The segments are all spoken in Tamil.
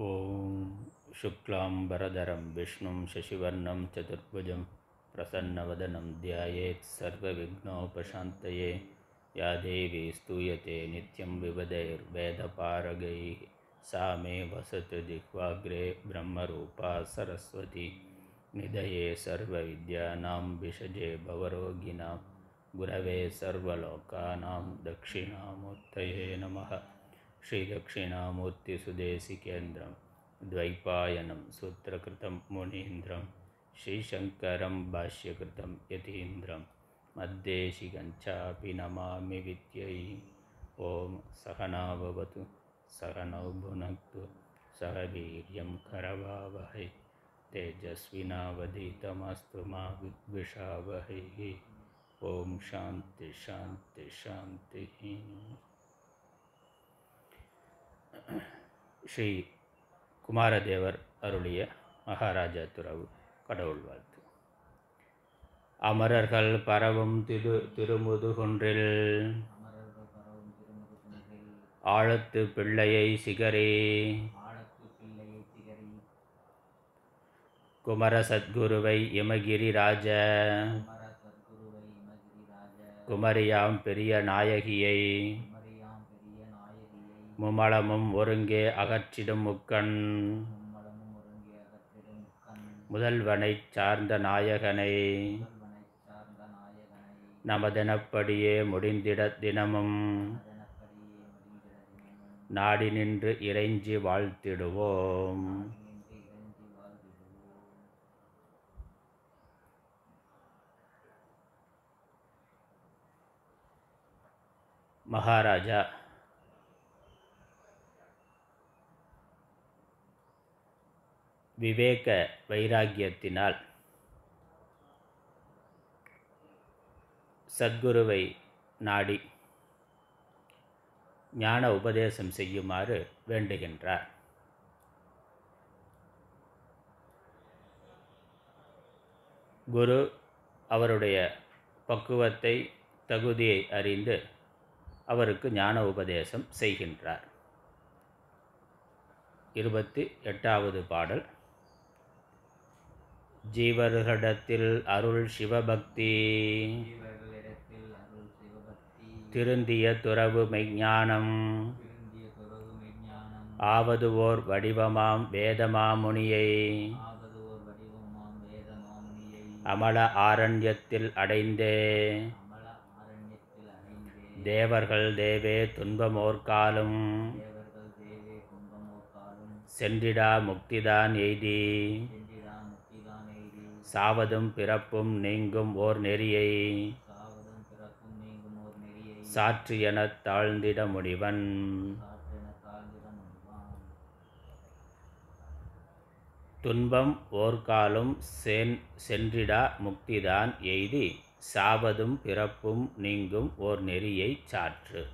ॐ शुक्लाम्बरधरं विष्णुं शशिवर्णं चतुर्भुजं प्रसन्नवदनं ध्यायेत् सर्वविघ्नोपशान्तये। या देवी स्तूयते नित्यं विवदैर्वेदपारगैः सा मे वसतु जिह्वाग्रे ब्रह्मरूपा सरस्वती। निधये सर्वविद्यानां विषजे भवरोगिणां गुरवे सर्वलोकानां दक्षिणामूर्तये नमः श्रीदक्षिणामूर्तिसुदेशिकेन्द्रं द्वैपायनं सूत्रकृतं मुनीन्द्रं श्रीशङ्करं भाष्यकृतं यतीन्द्रं मद्देशिकञ्चापि नमामि विद्यै। ॐ सहना भवतु सहनौ भुनक्तु सह वीर्यं करवावहै तेजस्विनावधीतमस्तु मा विद्विषावहैः ॐ शान्ति शान्ति शान्तिः ஸ்ரீ குமாரதேவர் அருளிய மகாராஜா துறவு கடவுள் வாழ்த்து. அமரர்கள் பரவும் திரு திருமுதுகுன்றில் ஆழத்து பிள்ளையை சிகரே. குமர சத்குருவை இமகிரி ராஜ. குமரியாம் பெரிய நாயகியை. மும்மலமும் மும்மளமும் ஒருங்கே அகற்றிடும் முக்கண். முதல்வனைச் சார்ந்த நாயகனை நமதினப்படியே நமதெனப்படியே முடிந்திட தினமும். நாடி நின்று இறைஞ்சி வாழ்த்திடுவோம். மகாராஜா விவேக வைராக்கியத்தினால். சத்குருவை நாடி ஞான உபதேசம் செய்யுமாறு வேண்டுகின்றார். குரு அவருடைய பக்குவத்தை தகுதியை அறிந்து அவருக்கு ஞான உபதேசம் செய்கின்றார். இருபத்தி எட்டாவது பாடல். ஜீவர்களிடத்தில் அருள் சிவபக்தி. திருந்திய துறவு மெய்ஞானம் ஆவது ஓர் வடிவமாம் வேதமாமுனியை அமல ஆரண்யத்தில் அடைந்தே. தேவர்கள் தேவே துன்பமோர்காலும் சென்றிடா முக்திதான் எய்தி. சாவதும் பிறப்பும் நீங்கும் ஓர் நெறியை. சாற்று எனத் தாழ்ந்திட முடிவன். சாற்றென தாழ்ந்திட முடிவான். துன்பம் ஓர்காலும் சென் சென்றிடா முக்திதான் எய்தி. சாவதும் பிறப்பும் நீங்கும் ஓர் நெறியை சாற்று.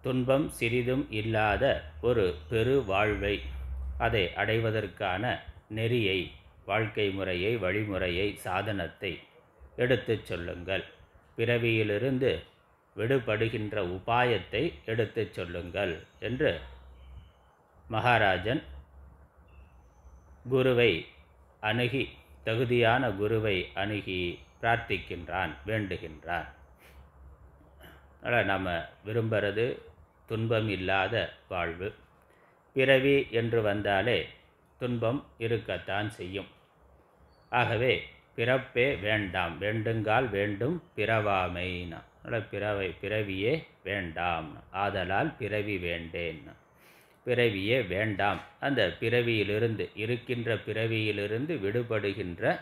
துன்பம் சிறிதும் இல்லாத ஒரு பெரு வாழ்வை அதை அடைவதற்கான நெறியை வாழ்க்கை முறையை வழிமுறையை சாதனத்தை எடுத்துச் சொல்லுங்கள். பிறவியிலிருந்து விடுபடுகின்ற உபாயத்தை எடுத்துச் சொல்லுங்கள் என்று மகாராஜன் குருவை அணுகி தகுதியான குருவை அணுகி பிரார்த்திக்கின்றான் வேண்டுகின்றான். அதனால் நம்ம விரும்புகிறது துன்பம் இல்லாத வாழ்வு. பிறவி என்று வந்தாலே துன்பம் இருக்கத்தான் செய்யும். ஆகவே பிறப்பே வேண்டாம் வேண்டுங்கால் வேண்டும் பிறவாமைனா. பிறவை பிறவியே வேண்டாம் ஆதலால் பிறவி வேண்டேன். பிறவியே வேண்டாம் அந்த பிறவியிலிருந்து இருக்கின்ற பிறவியிலிருந்து விடுபடுகின்ற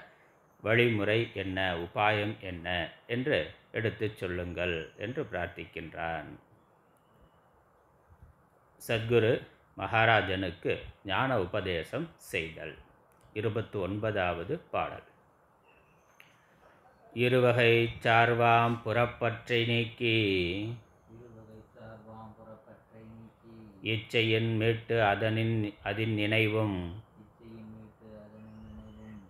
வழிமுறை என்ன உபாயம் என்ன என்று எடுத்துச் சொல்லுங்கள் என்று பிரார்த்திக்கின்றான். சத்குரு மகாராஜனுக்கு ஞான உபதேசம் செய்தல். இருபத்தி ஒன்பதாவது பாடல். இருவகை சார்வாம் புறப்பற்றை நீக்கி இச்சையின் மீட்டு அதனின் அதின் நினைவும்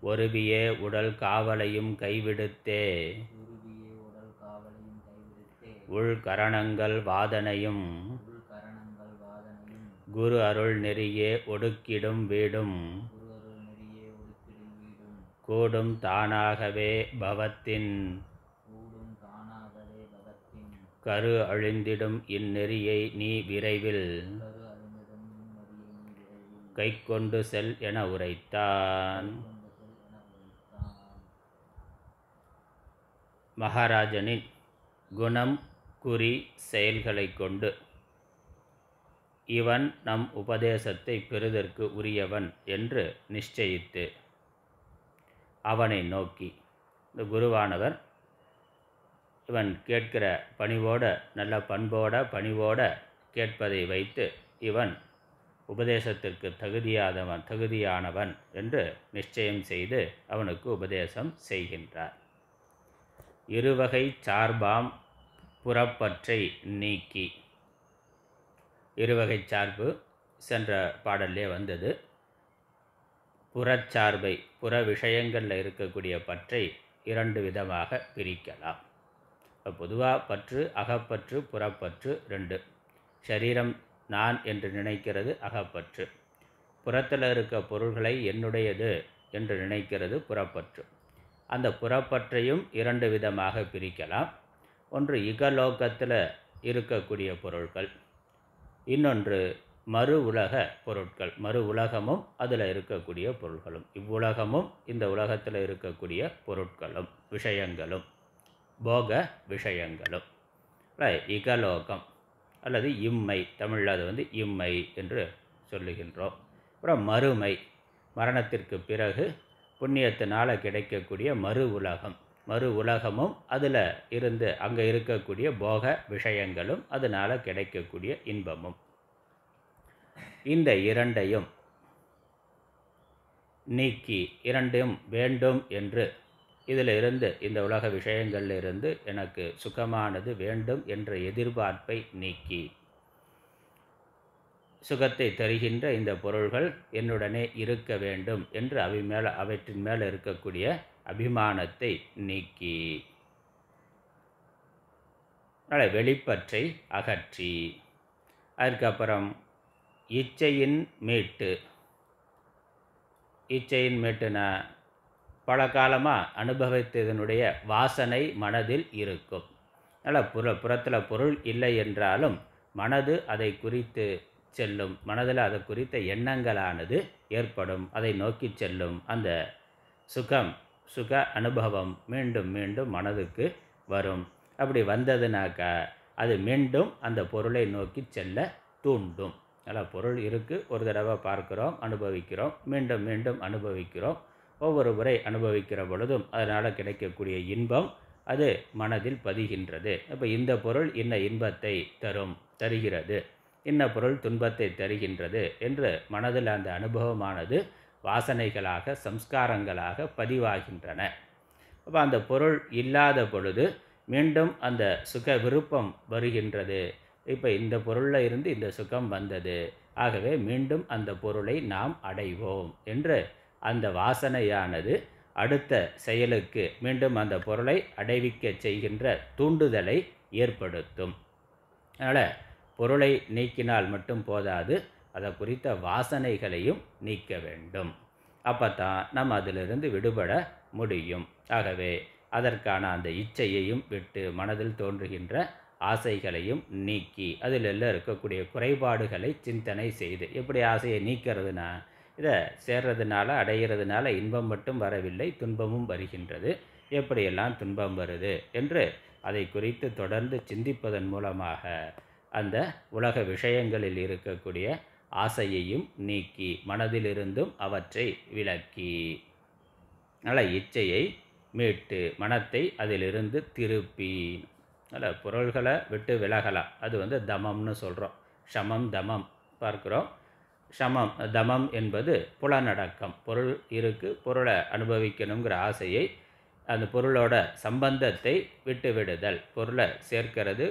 ஒருவியே உடல் காவலையும் கைவிடுத்தே உருவியே உடல் காவலையும் உள் கரணங்கள் வாதனையும் குரு அருள் நெறியே ஒடுக்கிடும் வீடும். கூடும் தானாகவே பவத்தின். கரு அழிந்திடும் இந்நெறியை நீ விரைவில். கை கைக்கொண்டு செல் என உரைத்தான். கொண்டு செல் என உரைத்தான் மகாராஜனின் குணம் குறி செயல்களை கொண்டு. இவன் நம் உபதேசத்தை பெறுதற்கு உரியவன் என்று நிச்சயித்து. அவனை நோக்கி இந்த குருவானவர் இவன் கேட்கிற பணிவோட நல்ல பண்போட பணிவோட கேட்பதை வைத்து இவன் உபதேசத்திற்கு தகுதியாதவன் தகுதியானவன் என்று நிச்சயம் செய்து அவனுக்கு உபதேசம் செய்கின்றார். இருவகை சார்பாம் புறப்பற்றை நீக்கி. இருவகை சார்பு சென்ற பாடல்லே வந்தது. புறச்சார்பை புற விஷயங்களில் இருக்கக்கூடிய பற்றை இரண்டு விதமாக பிரிக்கலாம். பொதுவாக பற்று அகப்பற்று புறப்பற்று ரெண்டு. சரீரம் நான் என்று நினைக்கிறது அகப்பற்று. புறத்தில் இருக்க பொருள்களை என்னுடையது என்று நினைக்கிறது புறப்பற்று. அந்த புறப்பற்றையும் இரண்டு விதமாக பிரிக்கலாம். ஒன்று இகலோகத்தில் இருக்கக்கூடிய பொருட்கள் இன்னொன்று மறு உலக பொருட்கள். மறு உலகமும் அதில் இருக்கக்கூடிய பொருட்களும் இவ்வுலகமும் இந்த உலகத்தில் இருக்கக்கூடிய பொருட்களும் விஷயங்களும் போக விஷயங்களும். இகலோகம் அல்லது இம்மை. தமிழில் அது வந்து இம்மை என்று சொல்லுகின்றோம். அப்புறம் மறுமை. மரணத்திற்கு பிறகு புண்ணியத்தினால் கிடைக்கக்கூடிய மறு உலகம். மறு உலகமும் அதில் இருந்து அங்கே இருக்கக்கூடிய போக விஷயங்களும் அதனால் கிடைக்கக்கூடிய இன்பமும். இந்த இரண்டையும் நீக்கி இரண்டும் வேண்டும் என்று இதில் இருந்து இந்த உலக விஷயங்களில் இருந்து எனக்கு சுகமானது வேண்டும் என்ற எதிர்பார்ப்பை நீக்கி சுகத்தை தருகின்ற இந்த பொருள்கள் என்னுடனே இருக்க வேண்டும் என்று அவை மேலே அவற்றின் மேலே இருக்கக்கூடிய அபிமானத்தை நீக்கி. அதனால் வெளிப்பற்றை அகற்றி. அதுக்கப்புறம் இச்சையின் மீட்டு. இச்சையின் மீட்டுனா பல காலமாக அனுபவித்ததனுடைய வாசனை மனதில் இருக்கும். அதனால் புற புறத்தில் பொருள் இல்லை என்றாலும் மனது அதை குறித்து செல்லும். மனதில் அதை குறித்த எண்ணங்களானது ஏற்படும். அதை நோக்கி செல்லும். அந்த சுகம் சுக அனுபவம் மீண்டும் மீண்டும் மனதுக்கு வரும். அப்படி வந்ததுனாக்கா அது மீண்டும் அந்த பொருளை நோக்கி செல்ல தூண்டும். நல்லா பொருள் இருக்குது ஒரு தடவை பார்க்குறோம் அனுபவிக்கிறோம் மீண்டும் மீண்டும் அனுபவிக்கிறோம். ஒவ்வொரு முறை அனுபவிக்கிற பொழுதும் அதனால் கிடைக்கக்கூடிய இன்பம் அது மனதில் பதிகின்றது. இப்போ இந்த பொருள் இன்ன இன்பத்தை தரும் தருகிறது. இன்ன பொருள் துன்பத்தை தருகின்றது என்று மனதில் அந்த அனுபவமானது வாசனைகளாக சம்ஸ்காரங்களாக பதிவாகின்றன. அப்போ அந்த பொருள் இல்லாத பொழுது மீண்டும் அந்த சுக விருப்பம் வருகின்றது. இப்போ இந்த பொருளில் இருந்து இந்த சுகம் வந்தது. ஆகவே மீண்டும் அந்த பொருளை நாம் அடைவோம் என்று அந்த வாசனையானது அடுத்த செயலுக்கு மீண்டும் அந்த பொருளை அடைவிக்க செய்கின்ற தூண்டுதலை ஏற்படுத்தும். அதனால் பொருளை நீக்கினால் மட்டும் போதாது அதை குறித்த வாசனைகளையும் நீக்க வேண்டும். அப்போ தான் நம்ம அதிலிருந்து விடுபட முடியும். ஆகவே அதற்கான அந்த இச்சையையும் விட்டு மனதில் தோன்றுகின்ற ஆசைகளையும் நீக்கி அதில் எல்லாம் இருக்கக்கூடிய குறைபாடுகளை சிந்தனை செய்து எப்படி ஆசையை நீக்கிறதுனா இதை சேர்றதுனால அடைகிறதுனால இன்பம் மட்டும் வரவில்லை துன்பமும் வருகின்றது. எப்படியெல்லாம் துன்பம் வருது என்று அதை குறித்து தொடர்ந்து சிந்திப்பதன் மூலமாக அந்த உலக விஷயங்களில் இருக்கக்கூடிய ஆசையையும் நீக்கி மனதிலிருந்தும் அவற்றை விலக்கி நல்ல இச்சையை மீட்டு மனத்தை அதிலிருந்து திருப்பி. நல்ல பொருள்களை விட்டு விலகலாம். அது வந்து தமம்னு சொல்கிறோம் ஷமம் தமம் பார்க்குறோம். ஷமம் தமம் என்பது புலனடக்கம். பொருள் இருக்குது பொருளை அனுபவிக்கணுங்கிற ஆசையை அந்த பொருளோட சம்பந்தத்தை விட்டு விடுதல் பொருளை சேர்க்கிறது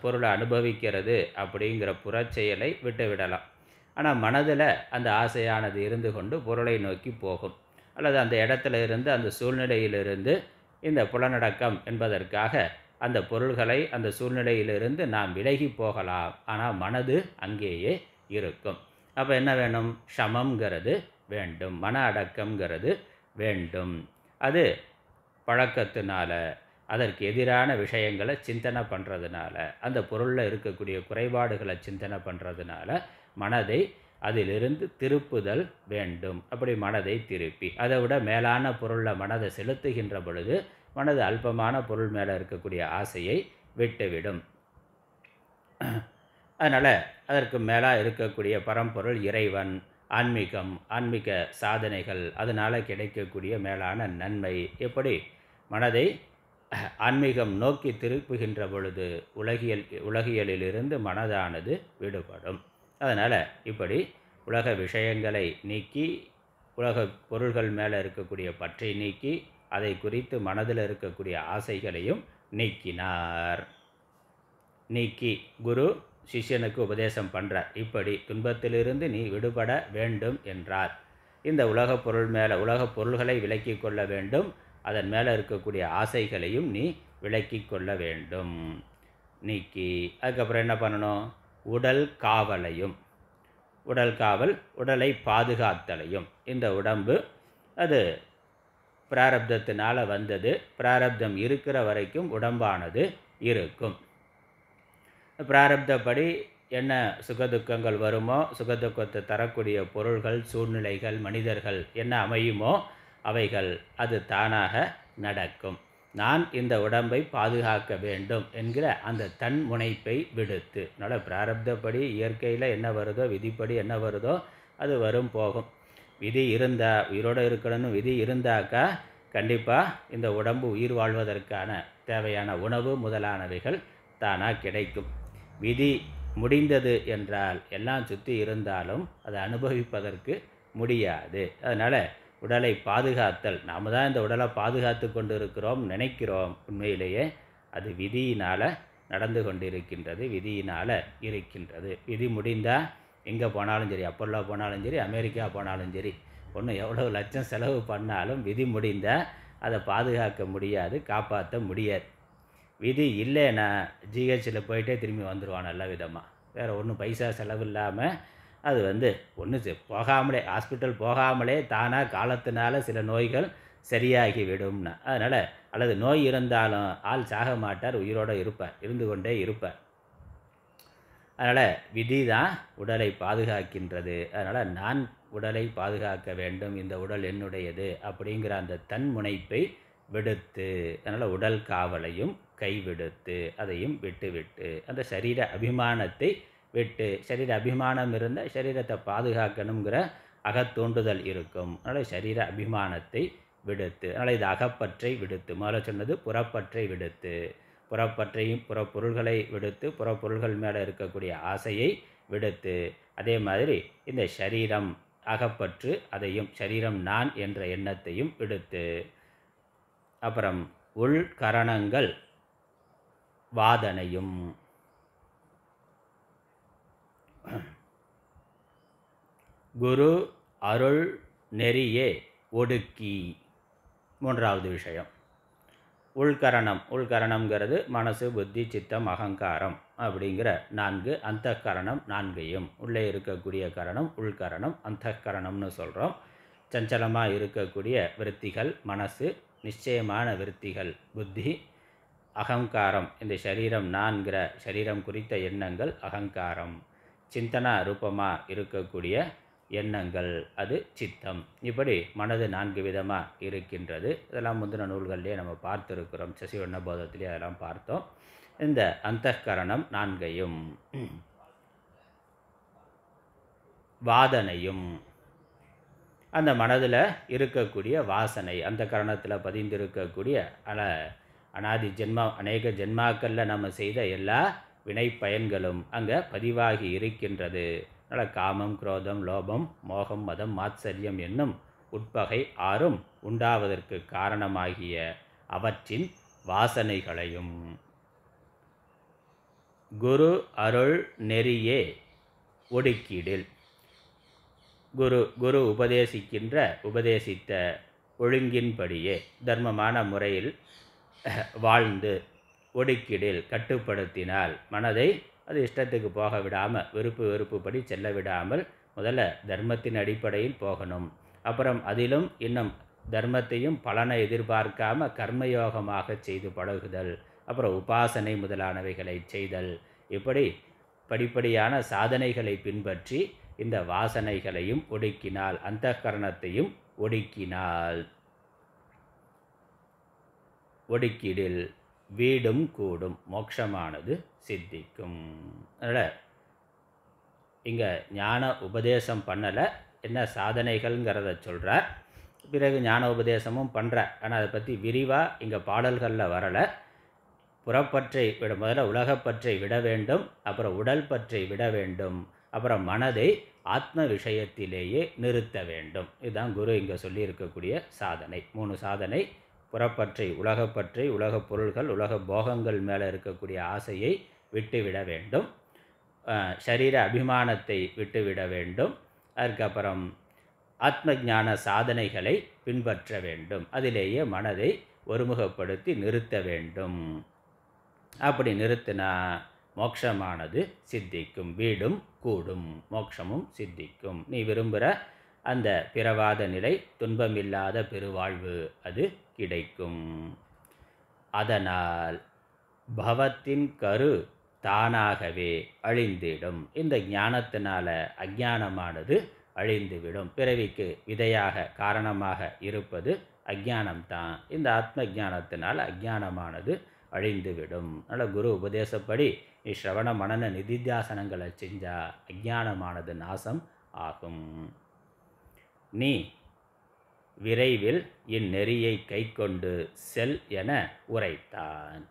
பொருளை அனுபவிக்கிறது அப்படிங்கிற புறச்செயலை விட்டு விடலாம் ஆனால் மனதில் அந்த ஆசையானது இருந்து கொண்டு பொருளை நோக்கி போகும். அல்லது அந்த இடத்துல இருந்து அந்த சூழ்நிலையிலிருந்து இந்த புலனடக்கம் என்பதற்காக அந்த பொருள்களை அந்த சூழ்நிலையிலிருந்து நாம் விலகி போகலாம். ஆனால் மனது அங்கேயே இருக்கும். அப்போ என்ன வேணும்? சமம்ங்கிறது வேண்டும். மன அடக்கம்ங்கிறது வேண்டும். அது பழக்கத்தினால அதற்கு எதிரான விஷயங்களை சிந்தனை பண்ணுறதுனால அந்த பொருளில் இருக்கக்கூடிய குறைபாடுகளை சிந்தனை பண்ணுறதுனால மனதை அதிலிருந்து திருப்புதல் வேண்டும். அப்படி மனதை திருப்பி அதை விட மேலான பொருளில் மனதை செலுத்துகின்ற பொழுது மனது அல்பமான பொருள் மேலே இருக்கக்கூடிய ஆசையை விட்டுவிடும். அதனால் அதற்கு மேலாக இருக்கக்கூடிய பரம்பொருள் இறைவன் ஆன்மீகம் ஆன்மீக சாதனைகள் அதனால் கிடைக்கக்கூடிய மேலான நன்மை. எப்படி? மனதை ஆன்மீகம் நோக்கி திருப்புகின்ற பொழுது உலகியல் உலகியலிலிருந்து மனதானது விடுபடும். அதனால் இப்படி உலக விஷயங்களை நீக்கி உலக பொருள்கள் மேலே இருக்கக்கூடிய பற்றை நீக்கி அதை குறித்து மனதில் இருக்கக்கூடிய ஆசைகளையும் நீக்கினார். நீக்கி குரு சிஷ்யனுக்கு உபதேசம் பண்ணுறார் இப்படி துன்பத்திலிருந்து நீ விடுபட வேண்டும் என்றார். இந்த உலகப் பொருள் மேலே உலகப் பொருள்களை விலக்கி கொள்ள வேண்டும். அதன் மேலே இருக்கக்கூடிய ஆசைகளையும் நீ விளக்கி கொள்ள வேண்டும். நீக்கி அதுக்கப்புறம் என்ன பண்ணணும்? உடல் காவலையும். உடல் காவல் உடலை பாதுகாத்தலையும். இந்த உடம்பு அது பிராரப்தத்தினால் வந்தது. பிராரப்தம் இருக்கிற வரைக்கும் உடம்பானது இருக்கும். பிராரப்தப்படி என்ன சுகதுக்கங்கள் வருமோ? சுகதுக்கத்தை தரக்கூடிய பொருள்கள் சூழ்நிலைகள் மனிதர்கள் என்ன அமையுமோ அவைகள் அது தானாக நடக்கும். நான் இந்த உடம்பை பாதுகாக்க வேண்டும் என்கிற அந்த தன் முனைப்பை விடுத்து. அதனால் பிராரப்தப்படி இயற்கையில் என்ன வருதோ விதிப்படி என்ன வருதோ அது வரும் போகும். விதி இருந்தா உயிரோடு இருக்கணும்னு விதி இருந்தாக்கா கண்டிப்பாக இந்த உடம்பு உயிர் வாழ்வதற்கான தேவையான உணவு முதலானவைகள் தானாக கிடைக்கும். விதி முடிந்தது என்றால் எல்லாம் சுற்றி இருந்தாலும் அதை அனுபவிப்பதற்கு முடியாது. அதனால் உடலை பாதுகாத்தல். நாம் தான் இந்த உடலை பாதுகாத்து கொண்டு இருக்கிறோம் நினைக்கிறோம். உண்மையிலேயே அது விதியினால் நடந்து கொண்டிருக்கின்றது விதியினால் இருக்கின்றது. விதி முடிந்தால் எங்கே போனாலும் சரி அப்பல்லோ போனாலும் சரி அமெரிக்கா போனாலும் சரி ஒன்று எவ்வளோ லட்சம் செலவு பண்ணாலும் விதி முடிந்தால் அதை பாதுகாக்க முடியாது காப்பாற்ற முடியாது. விதி இல்லைன்னா ஜிஹெச்சில் போயிட்டே திரும்பி வந்துடுவான் நல்ல விதமாக வேறு ஒன்றும் பைசா செலவு இல்லாமல் அது வந்து ஒன்று போகாமலே ஹாஸ்பிட்டல் போகாமலே தானாக காலத்தினால சில நோய்கள் சரியாகி விடும்னா அதனால் அல்லது நோய் இருந்தாலும் ஆள் சாக மாட்டார் உயிரோடு இருப்பார் இருந்து கொண்டே இருப்பார். அதனால் விதி தான் உடலை பாதுகாக்கின்றது. அதனால் நான் உடலை பாதுகாக்க வேண்டும் இந்த உடல் என்னுடையது அப்படிங்கிற அந்த தன் முனைப்பை விடுத்து அதனால் உடல் காவலையும் கைவிடுத்து அதையும் விட்டுவிட்டு அந்த சரீர அபிமானத்தை விட்டு சரீர அபிமானம் இருந்தால் சரீரத்தை பாதுகாக்கணுங்கிற அகத்தூண்டுதல் இருக்கும். அதனால் சரீர அபிமானத்தை விடுத்து அதனால் இது அகப்பற்றை விடுத்து. முதல்ல சொன்னது புறப்பற்றை விடுத்து. புறப்பற்றையும் புறப்பொருள்களை விடுத்து புறப்பொருள்கள் மேலே இருக்கக்கூடிய ஆசையை விடுத்து. அதே மாதிரி இந்த சரீரம் அகப்பற்று அதையும் சரீரம் நான் என்ற எண்ணத்தையும் விடுத்து. அப்புறம் உள்கரணங்கள் வாதனையும். குரு அருள் நெறியே ஒடுக்கி. மூன்றாவது விஷயம். உள்கரணம். உள்கரணம்ங்கிறது மனசு புத்தி சித்தம் அகங்காரம் அப்படிங்கிற நான்கு அந்த கரணம் நான்கையும். உள்ளே இருக்கக்கூடிய கரணம் உள்கரணம் அந்த கரணம்னு சொல்கிறோம் சஞ்சலமாக இருக்கக்கூடிய விருத்திகள் மனசு நிச்சயமான விருத்திகள் புத்தி அகங்காரம். இந்த சரீரம் நான்கிற சரீரம் குறித்த எண்ணங்கள் அகங்காரம். சிந்தனா ரூபமாக இருக்கக்கூடிய எண்ணங்கள் அது சித்தம். இப்படி மனது நான்கு விதமாக இருக்கின்றது. இதெல்லாம் முந்தின நூல்கள்லேயே நம்ம பார்த்துருக்கிறோம். சசிவண்ண போதத்திலே அதெல்லாம் பார்த்தோம். இந்த அந்தகரணம் நான்கையும் வாதனையும் அந்த மனதில் இருக்கக்கூடிய வாசனை அந்த கரணத்தில் பதிந்திருக்கக்கூடிய அல அனாதி ஜென்மா அநேக ஜென்மாக்களில் நம்ம செய்த எல்லா வினை பயன்களும் அங்கே பதிவாகி இருக்கின்றது. அதனால் காமம் குரோதம் லோபம் மோகம் மதம் மாத்சரியம் என்னும் உட்பகை ஆறும் உண்டாவதற்கு காரணமாகிய அவற்றின் வாசனைகளையும். குரு அருள் நெறியே ஒடுக்கீடில். குரு குரு உபதேசிக்கின்ற உபதேசித்த ஒழுங்கின்படியே தர்மமான முறையில் வாழ்ந்து ஒடுக்கிடில் கட்டுப்படுத்தினால் மனதை அது இஷ்டத்துக்கு போக விடாமல் விருப்பு வெறுப்புப்படி செல்ல விடாமல் முதல்ல தர்மத்தின் அடிப்படையில் போகணும். அப்புறம் அதிலும் இன்னும் தர்மத்தையும் பலனை எதிர்பார்க்காம கர்மயோகமாக செய்து பழகுதல். அப்புறம் உபாசனை முதலானவைகளை செய்தல். இப்படி படிப்படியான சாதனைகளை பின்பற்றி இந்த வாசனைகளையும் ஒடுக்கினால் அந்த கரணத்தையும் ஒடுக்கினால். ஒடுக்கிடில் வீடும் கூடும் மோட்சமானது சித்திக்கும். அதனால் இங்கே ஞான உபதேசம் பண்ணலை. என்ன சாதனைகள்ங்கிறத சொல்கிறார் பிறகு ஞான உபதேசமும் பண்ணுறார் ஆனால் அதை பற்றி விரிவாக இங்கே பாடல்களில் வரலை. புறப்பற்றை விட முதல்ல உலகப்பற்றை விட வேண்டும். அப்புறம் உடல் பற்றை விட வேண்டும். அப்புறம் மனதை ஆத்ம விஷயத்திலேயே நிறுத்த வேண்டும். இதுதான் குரு இங்கே சொல்லியிருக்கக்கூடிய சாதனை. மூணு சாதனை. புறப்பற்றை உலகப்பற்றை உலகப் பொருள்கள் உலக போகங்கள் மேலே இருக்கக்கூடிய ஆசையை விட்டுவிட வேண்டும். சரீர அபிமானத்தை விட்டுவிட வேண்டும். அதுக்கப்புறம் ஆத்ம ஞான சாதனைகளை பின்பற்ற வேண்டும். அதிலேயே மனதை ஒருமுகப்படுத்தி நிறுத்த வேண்டும். அப்படி நிறுத்தினா மோட்சமானது சித்திக்கும் வீடும் கூடும் மோட்சமும் சித்திக்கும். நீ விரும்புகிற அந்த பிறவாத நிலை துன்பமில்லாத பெருவாழ்வு அது கிடைக்கும். அதனால் பவத்தின் கரு தானாகவே அழிந்திடும். இந்த ஞானத்தினால அஜானமானது அழிந்துவிடும். பிறவிக்கு விதையாக காரணமாக இருப்பது அஜானம்தான் இந்த ஆத்ம ஞானத்தினால் அஜானமானது அழிந்துவிடும். அதனால் குரு உபதேசப்படி நீ ஸ்ரவண மனன நிதித்தியாசனங்களை செஞ்சா அஜானமானது நாசம் ஆகும். நீ விரைவில் இந்நெறியை கைக்கொண்டு செல் என உரைத்தான்.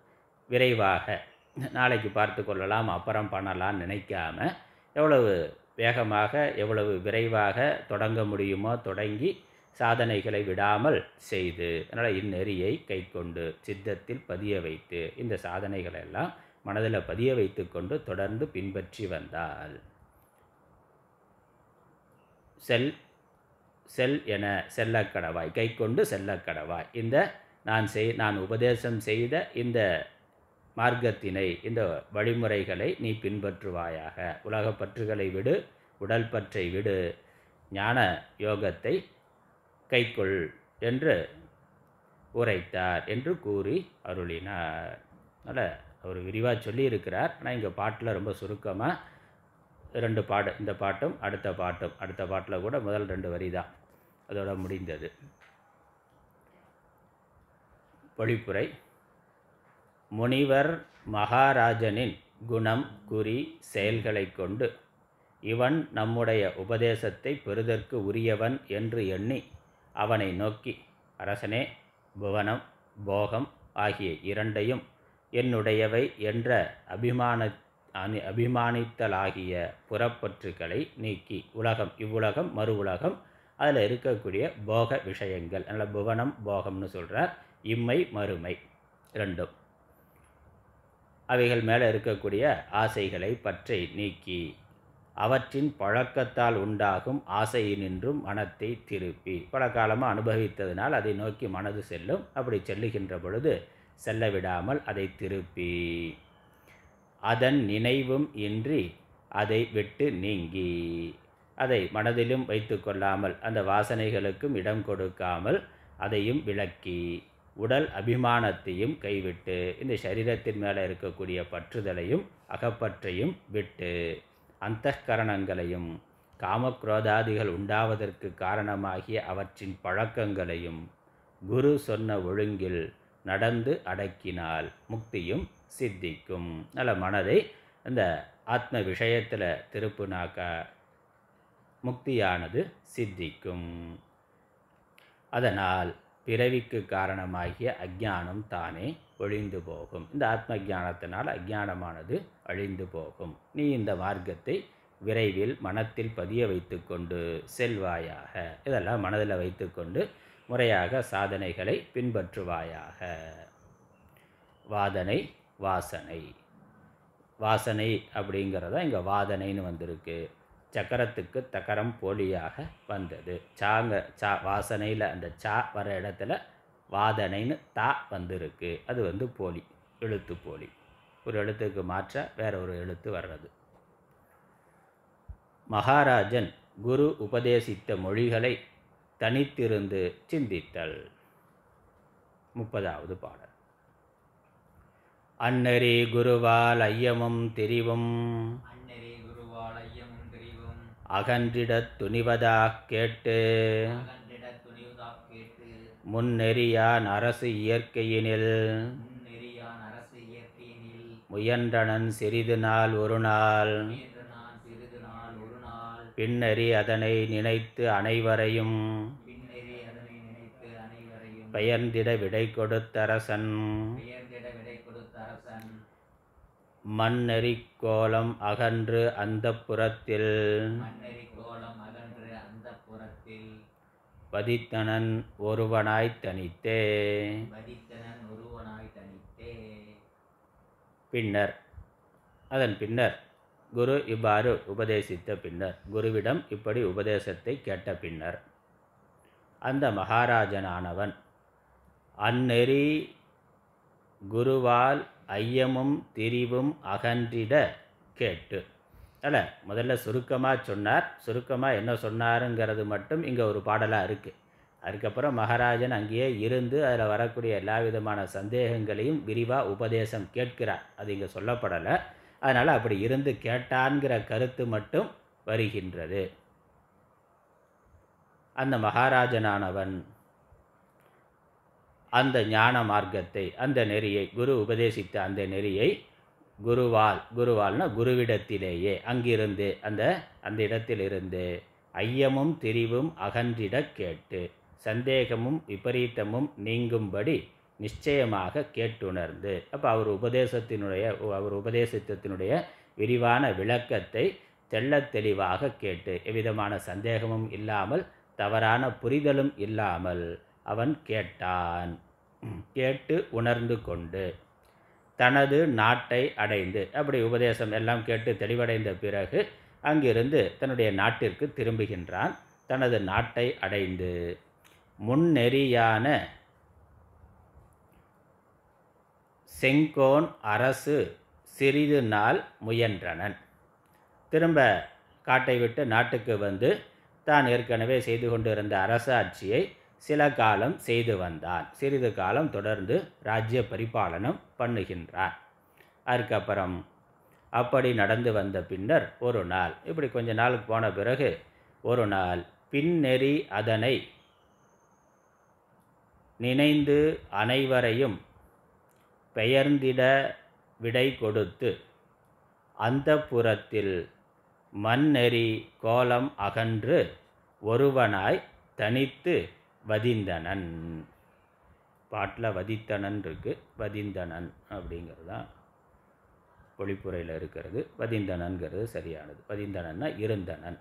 விரைவாக நாளைக்கு பார்த்து கொள்ளலாம் அப்புறம் பண்ணலாம்னு நினைக்காம எவ்வளவு வேகமாக எவ்வளவு விரைவாக தொடங்க முடியுமோ தொடங்கி சாதனைகளை விடாமல் செய்து அதனால் இந்நெறியை கைக்கொண்டு சித்தத்தில் பதிய வைத்து இந்த சாதனைகளை எல்லாம் மனதில் பதிய வைத்து கொண்டு தொடர்ந்து பின்பற்றி வந்தால். செல் செல் என செல்லக்கடவாய் கை கொண்டு செல்லக்கடவாய் இந்த நான் செய் நான் உபதேசம் செய்த இந்த மார்க்கத்தினை இந்த வழிமுறைகளை நீ பின்பற்றுவாயாக. உலகப் பற்றுகளை விடு உடல் பற்றை விடு ஞான யோகத்தை கைக்கொள் என்று உரைத்தார் என்று கூறி அருளினார். அதனால் அவர் விரிவாக சொல்லியிருக்கிறார். ஆனால் இங்கே பாட்டில் ரொம்ப சுருக்கமாக ரெண்டு பாடு இந்த பாட்டும் அடுத்த பாட்டும் அடுத்த பாட்டில் கூட முதல் ரெண்டு வரி தான் அதோட முடிந்தது. பொழிப்புரை முனிவர் மகாராஜனின் குணம் குறி செயல்களைக் கொண்டு இவன் நம்முடைய உபதேசத்தை பெறுதற்கு உரியவன் என்று எண்ணி அவனை நோக்கி அரசனே புவனம் போகம் ஆகிய இரண்டையும் என்னுடையவை என்ற அபிமான அனி அபிமானித்தலாகிய புறப்பற்றுக்களை நீக்கி உலகம் இவ்வுலகம் மறு உலகம் அதில் இருக்கக்கூடிய போக விஷயங்கள். அதனால் புவனம் போகம்னு சொல்கிறார் இம்மை மறுமை. ரெண்டும் அவைகள் மேலே இருக்கக்கூடிய ஆசைகளை பற்றை நீக்கி அவற்றின் பழக்கத்தால் உண்டாகும் ஆசையினின்றும் மனத்தை திருப்பி. பல காலமாக அனுபவித்ததினால் அதை நோக்கி மனது செல்லும். அப்படி செல்லுகின்ற பொழுது செல்ல விடாமல் அதை திருப்பி. அதன் நினைவும் இன்றி அதை விட்டு நீங்கி அதை மனதிலும் வைத்து கொள்ளாமல் அந்த வாசனைகளுக்கும் இடம் கொடுக்காமல் அதையும் விளக்கி. உடல் அபிமானத்தையும் கைவிட்டு இந்த சரீரத்தின் மேலே இருக்கக்கூடிய பற்றுதலையும் அகப்பற்றையும் விட்டு அந்தகரணங்களையும் காமக்ரோதாதிகள் உண்டாவதற்கு காரணமாகிய அவற்றின் பழக்கங்களையும் குரு சொன்ன ஒழுங்கில் நடந்து அடக்கினால் முக்தியும் சித்திக்கும். நல்ல மனதை அந்த ஆத்ம விஷயத்தில் திருப்புனாக்கா முக்தியானது சித்திக்கும். அதனால் பிறவிக்கு காரணமாகிய அஜானம் தானே ஒழிந்து போகும். இந்த ஆத்ம ஞானத்தினால் அஜானமானது அழிந்து போகும். நீ இந்த மார்க்கத்தை விரைவில் மனத்தில் பதிய வைத்துக்கொண்டு செல்வாயாக. இதெல்லாம் மனதில் வைத்துக்கொண்டு முறையாக சாதனைகளை பின்பற்றுவாயாக. வாதனை வாசனை. வாசனை அப்படிங்கிறதா இங்கே வாதனைன்னு வந்திருக்கு. சக்கரத்துக்கு தக்கரம் போலியாக வந்தது. சாங்க சா வாசனையில் அந்த சா வர இடத்துல வாதனைன்னு தா வந்திருக்கு. அது வந்து போலி எழுத்து போலி. ஒரு எழுத்துக்கு மாற்ற வேற ஒரு எழுத்து வர்றது. மகாராஜன் குரு உபதேசித்த மொழிகளை தனித்திருந்து சிந்தித்தல். முப்பதாவது பாடல். அன்னரி குருவால் ஐயமும் தெரிவும் அன்னரே குருவால் ஐயமும் பிரிவும் அகன்றிடத் துணிவதாக் கேட்டு முன்னெறியான் அரசு இயற்கையினில் முயன்றனன் சிறிது நாள் ஒரு நாள் பின்னறி அதனை நினைத்து அனைவரையும் அதனை நினைத்து அனைவரையும் பெயர்ந்திட விடை கொடுத்தரசன் பெயர்ந்திட விடை கொடுத்த அரசன் மண்ணெறி கோலம் அகன்று அந்த புறத்தில். பதித்தனன் ஒருவனாய் தனித்தே. பின்னர் அதன் பின்னர் குரு இவ்வாறு உபதேசித்த பின்னர் குருவிடம் இப்படி உபதேசத்தை கேட்ட பின்னர் அந்த மகாராஜனானவன் அந்நெறி குருவால் ஐயமும் திரிவும் அகன்றிட கேட்டு. அல்ல முதல்ல சுருக்கமாக சொன்னார். சுருக்கமாக என்ன சொன்னாருங்கிறது மட்டும் இங்கே ஒரு பாடலாக இருக்குது அதுக்கப்புறம் மகாராஜன் அங்கேயே இருந்து அதில் வரக்கூடிய எல்லா விதமான சந்தேகங்களையும் விரிவாக உபதேசம் கேட்கிறார். அது இங்கே சொல்லப்படலை. அதனால் அப்படி இருந்து கேட்டான்கிற கருத்து மட்டும் வருகின்றது. அந்த மகாராஜனானவன் அந்த ஞான மார்க்கத்தை அந்த நெறியை குரு உபதேசித்த அந்த நெறியை குருவால் குருவால்னா குருவிடத்திலேயே அங்கிருந்து அந்த அந்த இடத்திலிருந்து ஐயமும் திரிவும் அகன்றிடக் கேட்டு சந்தேகமும் விபரீதமும் நீங்கும்படி நிச்சயமாக கேட்டுணர்ந்து. அப்போ அவர் உபதேசத்தினுடைய அவர் உபதேசத்தினுடைய விரிவான விளக்கத்தை தெள்ளத் தெளிவாக கேட்டு எவ்விதமான சந்தேகமும் இல்லாமல் தவறான புரிதலும் இல்லாமல் அவன் கேட்டான். கேட்டு உணர்ந்து கொண்டு தனது நாட்டை அடைந்து அப்படி உபதேசம் எல்லாம் கேட்டு தெளிவடைந்த பிறகு அங்கிருந்து தன்னுடைய நாட்டிற்கு திரும்புகின்றான். தனது நாட்டை அடைந்து முன்னெறியான செங்கோன் அரசு சிறிது நாள் முயன்றனன். திரும்ப காட்டை விட்டு நாட்டுக்கு வந்து தான் ஏற்கனவே செய்து கொண்டிருந்த அரசாட்சியை சில காலம் செய்து வந்தான் சிறிது காலம் தொடர்ந்து ராஜ்ய பரிபாலனம் பண்ணுகின்றான் அதுக்கப்புறம் அப்படி நடந்து வந்த பின்னர் ஒரு நாள் இப்படி கொஞ்ச நாளுக்கு போன பிறகு ஒரு நாள் பின்னெறி அதனை நினைந்து அனைவரையும் பெயர்ந்திட விடை கொடுத்து அந்த புறத்தில் மண்ணெறி கோலம் அகன்று ஒருவனாய் தனித்து வதிந்தனன். பாட்டில் வதித்தனன் இருக்குது வதிந்தனன் அப்படிங்கிறது தான் ஒளிப்புறையில் இருக்கிறது. வதிந்தனன்கிறது சரியானது. வதிந்தனன்னா இருந்தனன்.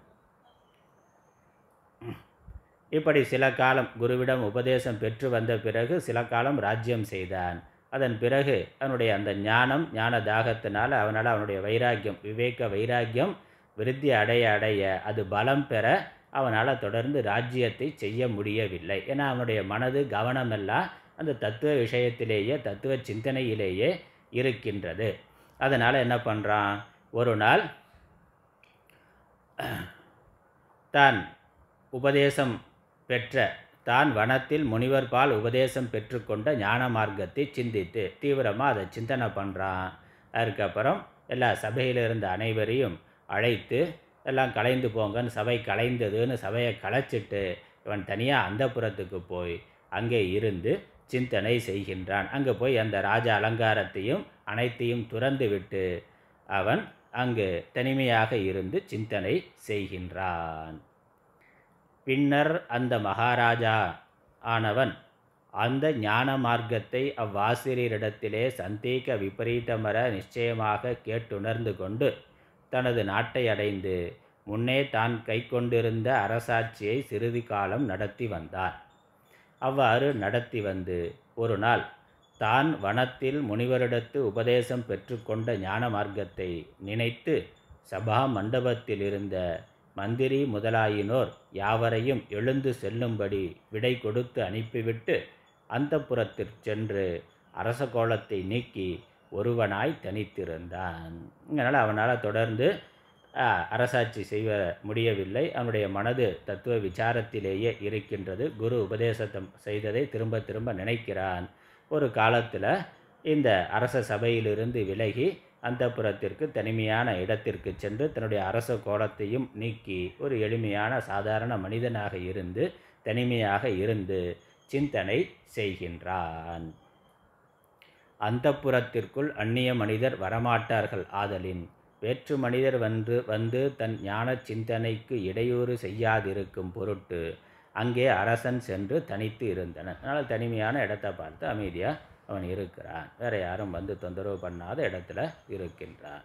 இப்படி சில காலம் குருவிடம் உபதேசம் பெற்று வந்த பிறகு சில காலம் ராஜ்யம் செய்தான். அதன் பிறகு அவனுடைய அந்த ஞானம் ஞான தாகத்தினால் அவனால் அவனுடைய வைராக்கியம் விவேக வைராக்கியம் விருத்தி அடைய அடைய அது பலம் பெற அவனால் தொடர்ந்து ராஜ்யத்தை செய்ய முடியவில்லை. ஏன்னா அவனுடைய மனது கவனமெல்லாம் அந்த தத்துவ விஷயத்திலேயே தத்துவ சிந்தனையிலேயே இருக்கின்றது. அதனால் என்ன பண்ணுறான் ஒரு நாள் தான் உபதேசம் பெற்ற தான் வனத்தில் முனிவர் பால் உபதேசம் பெற்றுக்கொண்ட ஞான மார்க்கத்தை சிந்தித்து தீவிரமாக அதை சிந்தனை பண்ணுறான் அதுக்கப்புறம் எல்லா சபையில் இருந்த அனைவரையும் அழைத்து எல்லாம் கலைந்து போங்கன்னு சபை கலைந்ததுன்னு சபையை கலைச்சிட்டு இவன் தனியாக அந்த புறத்துக்கு போய் அங்கே இருந்து சிந்தனை செய்கின்றான். அங்கே போய் அந்த ராஜ அலங்காரத்தையும் அனைத்தையும் துறந்து விட்டு அவன் அங்கு தனிமையாக இருந்து சிந்தனை செய்கின்றான். பின்னர் அந்த மகாராஜா ஆனவன் அந்த ஞான மார்க்கத்தை அவ்வாசிரியரிடத்திலே சந்தேக விபரீதமர நிச்சயமாக கேட்டுணர்ந்து கொண்டு தனது நாட்டை அடைந்து முன்னே தான் கைக்கொண்டிருந்த அரசாட்சியை சிறிது காலம் நடத்தி வந்தார். அவ்வாறு நடத்தி வந்து ஒரு நாள் தான் வனத்தில் முனிவரிடத்து உபதேசம் பெற்றுக்கொண்ட ஞான மார்க்கத்தை நினைத்து சபா மண்டபத்தில் இருந்த மந்திரி முதலாயினோர் யாவரையும் எழுந்து செல்லும்படி விடை கொடுத்து அனுப்பிவிட்டு அந்த சென்று அரச கோலத்தை நீக்கி ஒருவனாய் தனித்திருந்தான். இதனால் அவனால் தொடர்ந்து அரசாட்சி செய்ய முடியவில்லை. அவனுடைய மனது தத்துவ விசாரத்திலேயே இருக்கின்றது. குரு உபதேசத்தை செய்ததை திரும்ப திரும்ப நினைக்கிறான். ஒரு காலத்தில் இந்த அரச சபையிலிருந்து விலகி அந்தப்புறத்திற்கு தனிமையான இடத்திற்கு சென்று தன்னுடைய அரச கோலத்தையும் நீக்கி ஒரு எளிமையான சாதாரண மனிதனாக இருந்து தனிமையாக இருந்து சிந்தனை செய்கின்றான். அந்தப்புறத்திற்குள் அந்நிய மனிதர் வரமாட்டார்கள். ஆதலின் வேற்று மனிதர் வந்து வந்து தன் ஞான சிந்தனைக்கு இடையூறு செய்யாதிருக்கும் பொருட்டு அங்கே அரசன் சென்று தனித்து இருந்தனர் அதனால் தனிமையான இடத்தை பார்த்து அமைதியாக அவன் இருக்கிறான். வேற யாரும் வந்து தொந்தரவு பண்ணாத இடத்துல இருக்கின்றான்.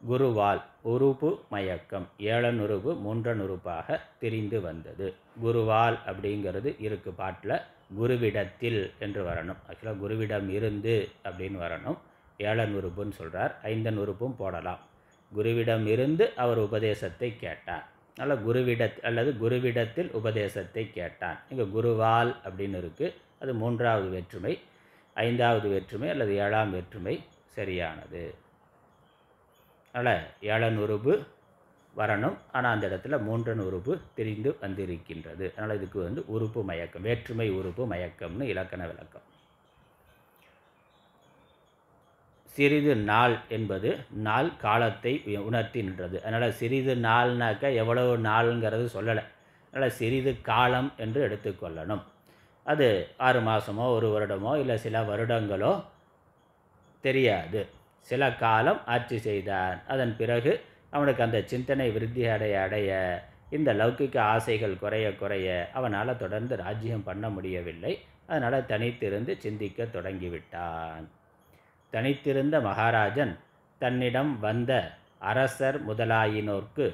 குருவால் உருப்பு மயக்கம் ஏழனுருவு மூன்றனுறுப்பாக தெரிந்து வந்தது. குருவால் அப்படிங்கிறது இருக்கு பாட்டில். குருவிடத்தில் என்று வரணும். ஆக்சுவலாக குருவிடம் இருந்து அப்படின்னு வரணும். ஏழனுறுப்புன்னு சொல்கிறார் ஐந்தனுறுப்பும் போடலாம். குருவிடம் இருந்து அவர் உபதேசத்தை கேட்டார். அதனால் குருவிட அல்லது குருவிடத்தில் உபதேசத்தை கேட்டான் இங்கே குருவால் அப்படின்னு இருக்குது அது மூன்றாவது வேற்றுமை. ஐந்தாவது வேற்றுமை அல்லது ஏழாம் வேற்றுமை சரியானது. அதனால் ஏழனுறுப்பு வரணும். ஆனால் அந்த இடத்துல மூன்றன் உறுப்பு தெரிந்து வந்திருக்கின்றது. அதனால் இதுக்கு வந்து உறுப்பு மயக்கம் வேற்றுமை உறுப்பு மயக்கம்னு இலக்கண விளக்கம். சிறிது நாள் என்பது நாள் காலத்தை உணர்த்தி நின்றது அதனால் சிறிது நாள்னாக்கா எவ்வளவு நாளுங்கிறது சொல்லலை. அதனால் சிறிது காலம் என்று எடுத்துக்கொள்ளணும். அது ஆறு மாதமோ ஒரு வருடமோ இல்லை சில வருடங்களோ தெரியாது. சில காலம் ஆட்சி செய்தார் அதன் பிறகு அவனுக்கு அந்த சிந்தனை விருத்தி அடைய அடைய இந்த லௌகிக ஆசைகள் குறைய குறைய அவனால் தொடர்ந்து ராஜ்யம் பண்ண முடியவில்லை. அதனால் தனித்திருந்து சிந்திக்க தொடங்கிவிட்டான். தனித்திருந்த மகாராஜன் தன்னிடம் வந்த அரசர் முதலாயினோர்க்கு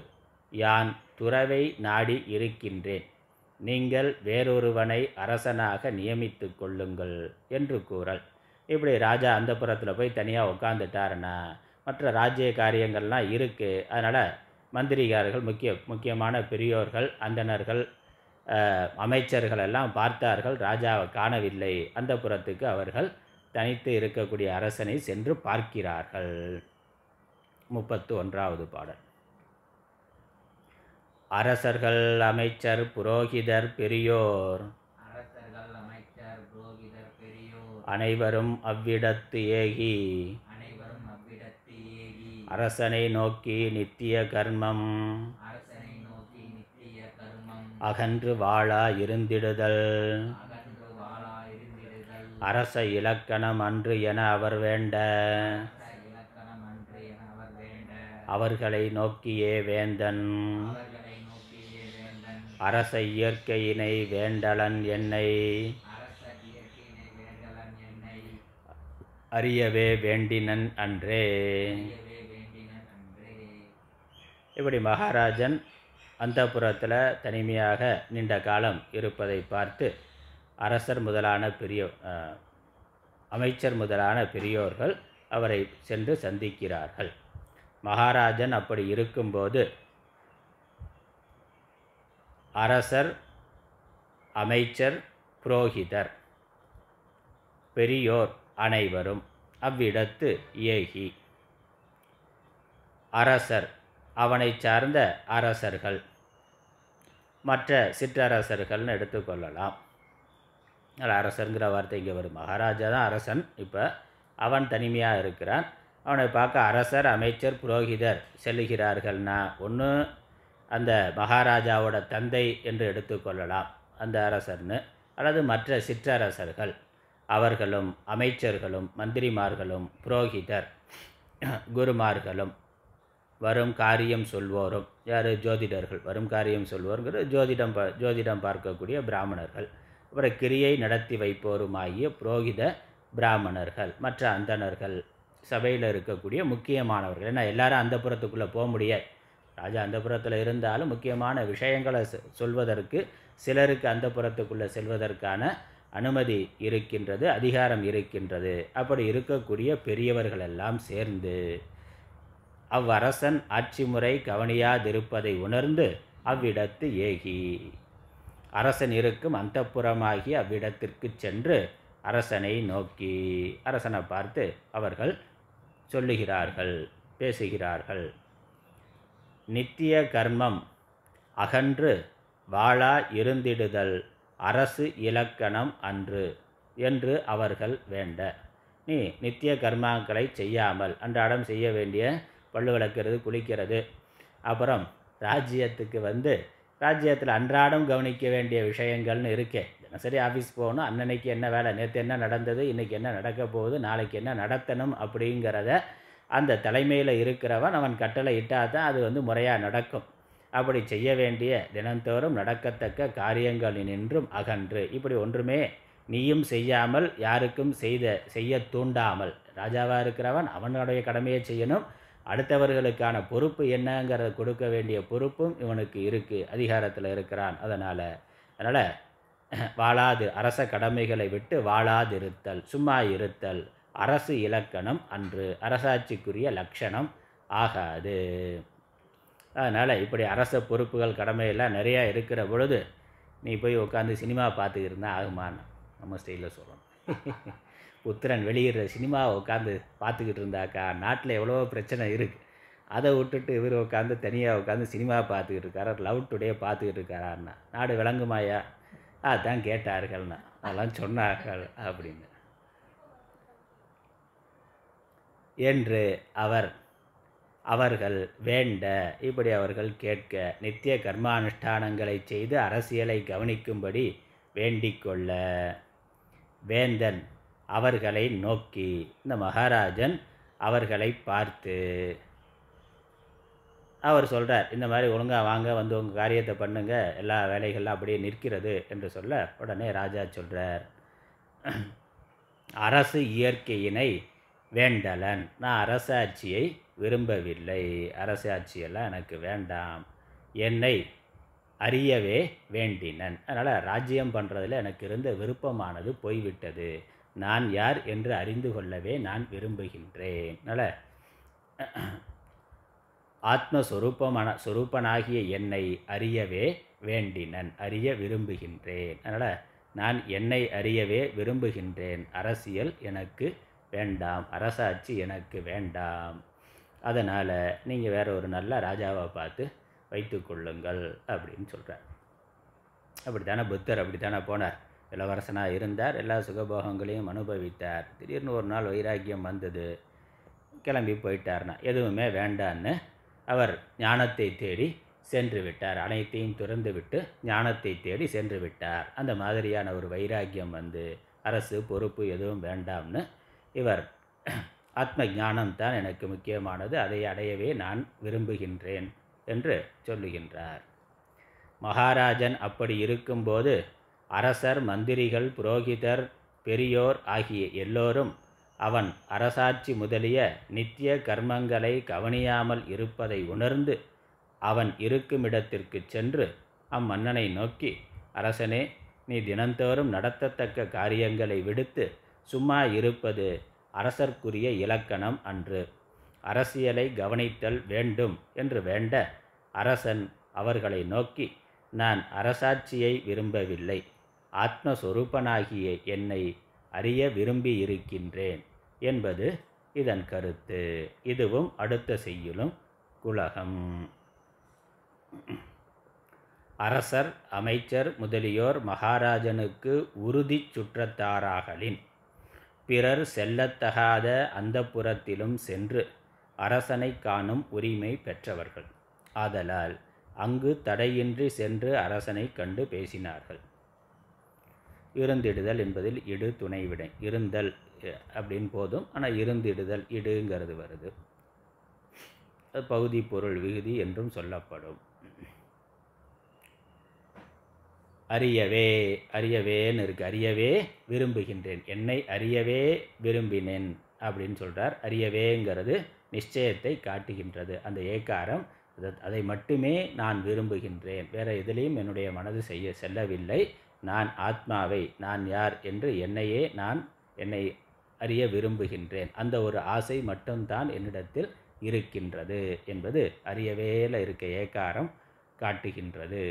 யான் துறவை நாடி இருக்கின்றேன். நீங்கள் வேறொருவனை அரசனாக நியமித்து கொள்ளுங்கள் என்று கூறல். இப்படி ராஜா அந்த போய் தனியாக உட்காந்துட்டாருன்னா மற்ற ராஜ்ய காரியங்கள்லாம் இருக்குது அதனால் மந்திரிகாரர்கள் முக்கிய முக்கியமான பெரியோர்கள் அந்தணர்கள் அஹ், அமைச்சர்கள் எல்லாம் பார்த்தார்கள். ராஜாவை காணவில்லை. அந்த புறத்துக்கு அவர்கள் தனித்து இருக்கக்கூடிய அரசனை சென்று பார்க்கிறார்கள். முப்பத்து ஒன்றாவது பாடல். அரசர்கள் அமைச்சர் புரோகிதர் பெரியோர். அரசர்கள் அமைச்சர் புரோகிதர் பெரியோர். அனைவரும் அவ்விடத்து ஏகி அனைவரும் அவ்விடத்து ஏகி. அரசனை நோக்கி நித்திய கர்மம். அகன்று வாழா இருந்திடுதல். அரச இலக்கணம் அன்று என அவர் வேண்ட. அவர்களை நோக்கியே வேந்தன். அரச இயற்கையினை வேண்டலன் என்னை. அறியவே வேண்டினன் அன்றே. இப்படி மகாராஜன் அந்தப்புறத்தில் தனிமையாக நீண்ட காலம் இருப்பதை பார்த்து அரசர் முதலான பெரிய அமைச்சர் முதலான பெரியோர்கள் அவரை சென்று சந்திக்கிறார்கள். மகாராஜன் அப்படி இருக்கும்போது அரசர் அமைச்சர் புரோகிதர் பெரியோர் அனைவரும் அவ்விடத்து ஏகி அரசர் அவனை சார்ந்த அரசர்கள். மற்ற சிற்றரசர்கள்னு எடுத்துக்கொள்ளலாம் அரசருங்கிற வார்த்தை இங்கே வரும். மகாராஜா தான் அரசன். இப்போ அவன் தனிமையாக இருக்கிறான். அவனை பார்க்க அரசர் அமைச்சர் புரோகிதர் செல்லுகிறார்கள்னா ஒன்று அந்த மகாராஜாவோட தந்தை என்று எடுத்துக்கொள்ளலாம் அந்த அரசர்னு. அல்லது மற்ற சிற்றரசர்கள் அவர்களும் அமைச்சர்களும் மந்திரிமார்களும் புரோகிதர் குருமார்களும் வரும் காரியம் சொல்வோரும். யார்? ஜோதிடர்கள். வரும் காரியம் சொல்வோருங்கிற ஜோதிடம் ப ஜோதிடம் பார்க்கக்கூடிய பிராமணர்கள். அப்புறம் கிரியை நடத்தி வைப்போருமாகிய புரோகித பிராமணர்கள் மற்ற அந்தணர்கள் சபையில் இருக்கக்கூடிய முக்கியமானவர்கள். ஏன்னா எல்லாரும் அந்த புறத்துக்குள்ளே போக முடியாது. ராஜா அந்த புறத்தில் இருந்தாலும் முக்கியமான விஷயங்களை சொல்வதற்கு சிலருக்கு அந்த புறத்துக்குள்ளே செல்வதற்கான அனுமதி இருக்கின்றது அதிகாரம் இருக்கின்றது. அப்படி இருக்கக்கூடிய பெரியவர்கள் எல்லாம் சேர்ந்து அவ்வரசன் ஆட்சி முறை கவனியாதிருப்பதை உணர்ந்து அவ்விடத்து ஏகி. அரசன் இருக்கும் அந்தப்புறமாகி அவ்விடத்திற்கு சென்று அரசனை நோக்கி. அரசனை பார்த்து அவர்கள் சொல்லுகிறார்கள் பேசுகிறார்கள். நித்திய கர்மம் அகன்று வாழா இருந்திடுதல் அரசு இலக்கணம் அன்று என்று அவர்கள் வேண்ட. நீ நித்திய கர்மாக்களை செய்யாமல் அன்றாடம் செய்ய வேண்டிய பல்லு விளக்கிறது குளிக்கிறது. அப்புறம் ராஜ்யத்துக்கு வந்து ராஜ்யத்தில் அன்றாடம் கவனிக்க வேண்டிய விஷயங்கள்னு இருக்கே. தினசரி ஆஃபீஸ் போகணும். அன்னன்னைக்கு என்ன வேலை நேற்று என்ன நடந்தது இன்றைக்கி என்ன நடக்க போகுது நாளைக்கு என்ன நடத்தணும் அப்படிங்கிறத அந்த தலைமையில் இருக்கிறவன் அவன் கட்டளை இட்டால் தான் அது வந்து முறையாக நடக்கும். அப்படி செய்ய வேண்டிய தினந்தோறும் நடக்கத்தக்க காரியங்களினின்றும் அகன்று. இப்படி ஒன்றுமே நீயும் செய்யாமல் யாருக்கும் செய்த செய்ய தூண்டாமல். ராஜாவாக இருக்கிறவன் அவனுடைய கடமையை செய்யணும். அடுத்தவர்களுக்கான பொறுப்பு என்னங்கிறத கொடுக்க வேண்டிய பொறுப்பும் இவனுக்கு இருக்குது அதிகாரத்தில் இருக்கிறான். அதனால் அதனால் வாழாது அரச கடமைகளை விட்டு வாழாதிருத்தல் சும்மா இருத்தல். அரசு இலக்கணம் அன்று அரசாட்சிக்குரிய லட்சணம் ஆகாது. அதனால் இப்படி அரச பொறுப்புகள் கடமையெல்லாம் நிறையா இருக்கிற பொழுது நீ போய் உட்காந்து சினிமா பார்த்துக்கிருந்தா இருந்தால் ஆகுமான்னு நம்ம ஸ்டைலில் சொல்லணும். புத்திரன் வெளியிடுற சினிமாவை உட்காந்து பார்த்துக்கிட்டு இருந்தாக்கா நாட்டில் எவ்வளோ பிரச்சனை இருக்குது அதை விட்டுட்டு இவர் உட்காந்து தனியாக உட்காந்து சினிமா பார்த்துக்கிட்டு இருக்காரா? லவ் டுடே பார்த்துக்கிட்டு இருக்காரான்னா நாடு விளங்குமாயா? அதான் கேட்டார்கள்னா அதெல்லாம் சொன்னார்கள் அப்படின்னு. என்று அவர் அவர்கள் வேண்ட இப்படி அவர்கள் கேட்க நித்திய கர்மானுஷ்டானங்களை செய்து அரசியலை கவனிக்கும்படி வேண்டிக்கொள்ள வேந்தன் அவர்களை நோக்கி இந்த மகாராஜன் அவர்களை பார்த்து அவர் சொல்கிறார் இந்த மாதிரி ஒழுங்காக வாங்க வந்து உங்கள் காரியத்தை பண்ணுங்க எல்லா வேலைகள்லாம் அப்படியே நிற்கிறது என்று சொல்ல உடனே ராஜா சொல்கிறார் அரசு இயற்கையினை வேண்டலன். நான் அரசாட்சியை விரும்பவில்லை. அரசாட்சியெல்லாம் எனக்கு வேண்டாம். என்னை அறியவே வேண்டினன். அதனால் ராஜ்யம் பண்ணுறதில் எனக்கு இருந்த விருப்பமானது போய்விட்டது. நான் யார் என்று அறிந்து கொள்ளவே நான் விரும்புகின்றேன். அதனால் ஆத்மஸ்வரூபமான சொரூபனாகிய என்னை அறியவே வேண்டினன் அறிய விரும்புகின்றேன். அதனால் நான் என்னை அறியவே விரும்புகின்றேன். அரசியல் எனக்கு வேண்டாம். அரசாட்சி எனக்கு வேண்டாம். அதனால் நீங்கள் வேற ஒரு நல்ல ராஜாவை பார்த்து வைத்து கொள்ளுங்கள் அப்படின்னு சொல்கிறார் அப்படி தானே புத்தர் அப்படி தானே போனார். இளவரசனாக இருந்தார். எல்லா சுகபோகங்களையும் அனுபவித்தார். திடீர்னு ஒரு நாள் வைராக்கியம் வந்தது. கிளம்பி போயிட்டார்னா எதுவுமே வேண்டான்னு. அவர் ஞானத்தை தேடி சென்று விட்டார். அனைத்தையும் துறந்துவிட்டு ஞானத்தை தேடி சென்று விட்டார். அந்த மாதிரியான ஒரு வைராக்கியம் வந்து அரசு பொறுப்பு எதுவும் வேண்டாம்னு. இவர் ஆத்ம ஞானம் தான் எனக்கு முக்கியமானது. அதை அடையவே நான் விரும்புகின்றேன் என்று சொல்லுகின்றார். மகாராஜன் அப்படி இருக்கும்போது அரசர் மந்திரிகள் புரோகிதர் பெரியோர் ஆகிய எல்லோரும் அவன் அரசாட்சி முதலிய நித்திய கர்மங்களை கவனியாமல் இருப்பதை உணர்ந்து அவன் இருக்குமிடத்திற்கு சென்று அம்மன்னனை நோக்கி அரசனே நீ தினந்தோறும் நடத்தத்தக்க காரியங்களை விடுத்து சும்மா இருப்பது அரசர்க்குரிய இலக்கணம் அன்று. அரசியலை கவனித்தல் வேண்டும் என்று வேண்ட அரசன் அவர்களை நோக்கி நான் அரசாட்சியை விரும்பவில்லை. ஆத்மஸ்வரூபனாகிய என்னை அறிய விரும்பி இருக்கின்றேன் என்பது இதன் கருத்து. இதுவும் அடுத்த செய்யுளும் குலகம். அரசர் அமைச்சர் முதலியோர் மகாராஜனுக்கு உறுதி சுற்றத்தாராகலின். பிறர் செல்லத்தகாத அந்தப்புறத்திலும் சென்று அரசனை காணும் உரிமை பெற்றவர்கள். ஆதலால் அங்கு தடையின்றி சென்று அரசனை கண்டு பேசினார்கள். இருந்திடுதல் என்பதில் இடு துணை விடை. இருந்தல் அஹ், அப்படின்னு போதும். ஆனால் இருந்திடுதல் இடுங்கிறது வருது. அது பகுதி பொருள் விகுதி என்றும் சொல்லப்படும். அறியவே அறியவேன்னு இருக்கு. அறியவே விரும்புகின்றேன். என்னை அறியவே விரும்பினேன் அப்படின்னு சொல்கிறார் அறியவேங்கிறது நிச்சயத்தை காட்டுகின்றது. அந்த ஏக்காரம் அதை மட்டுமே நான் விரும்புகின்றேன். வேறு எதிலையும் என்னுடைய மனது செய்ய செல்லவில்லை. நான் ஆத்மாவை நான் யார் என்று என்னையே நான் என்னை அறிய விரும்புகின்றேன். அந்த ஒரு ஆசை மட்டும்தான் என்னிடத்தில் இருக்கின்றது என்பது அறியவேல இருக்க ஏகாரம் காட்டுகின்றது.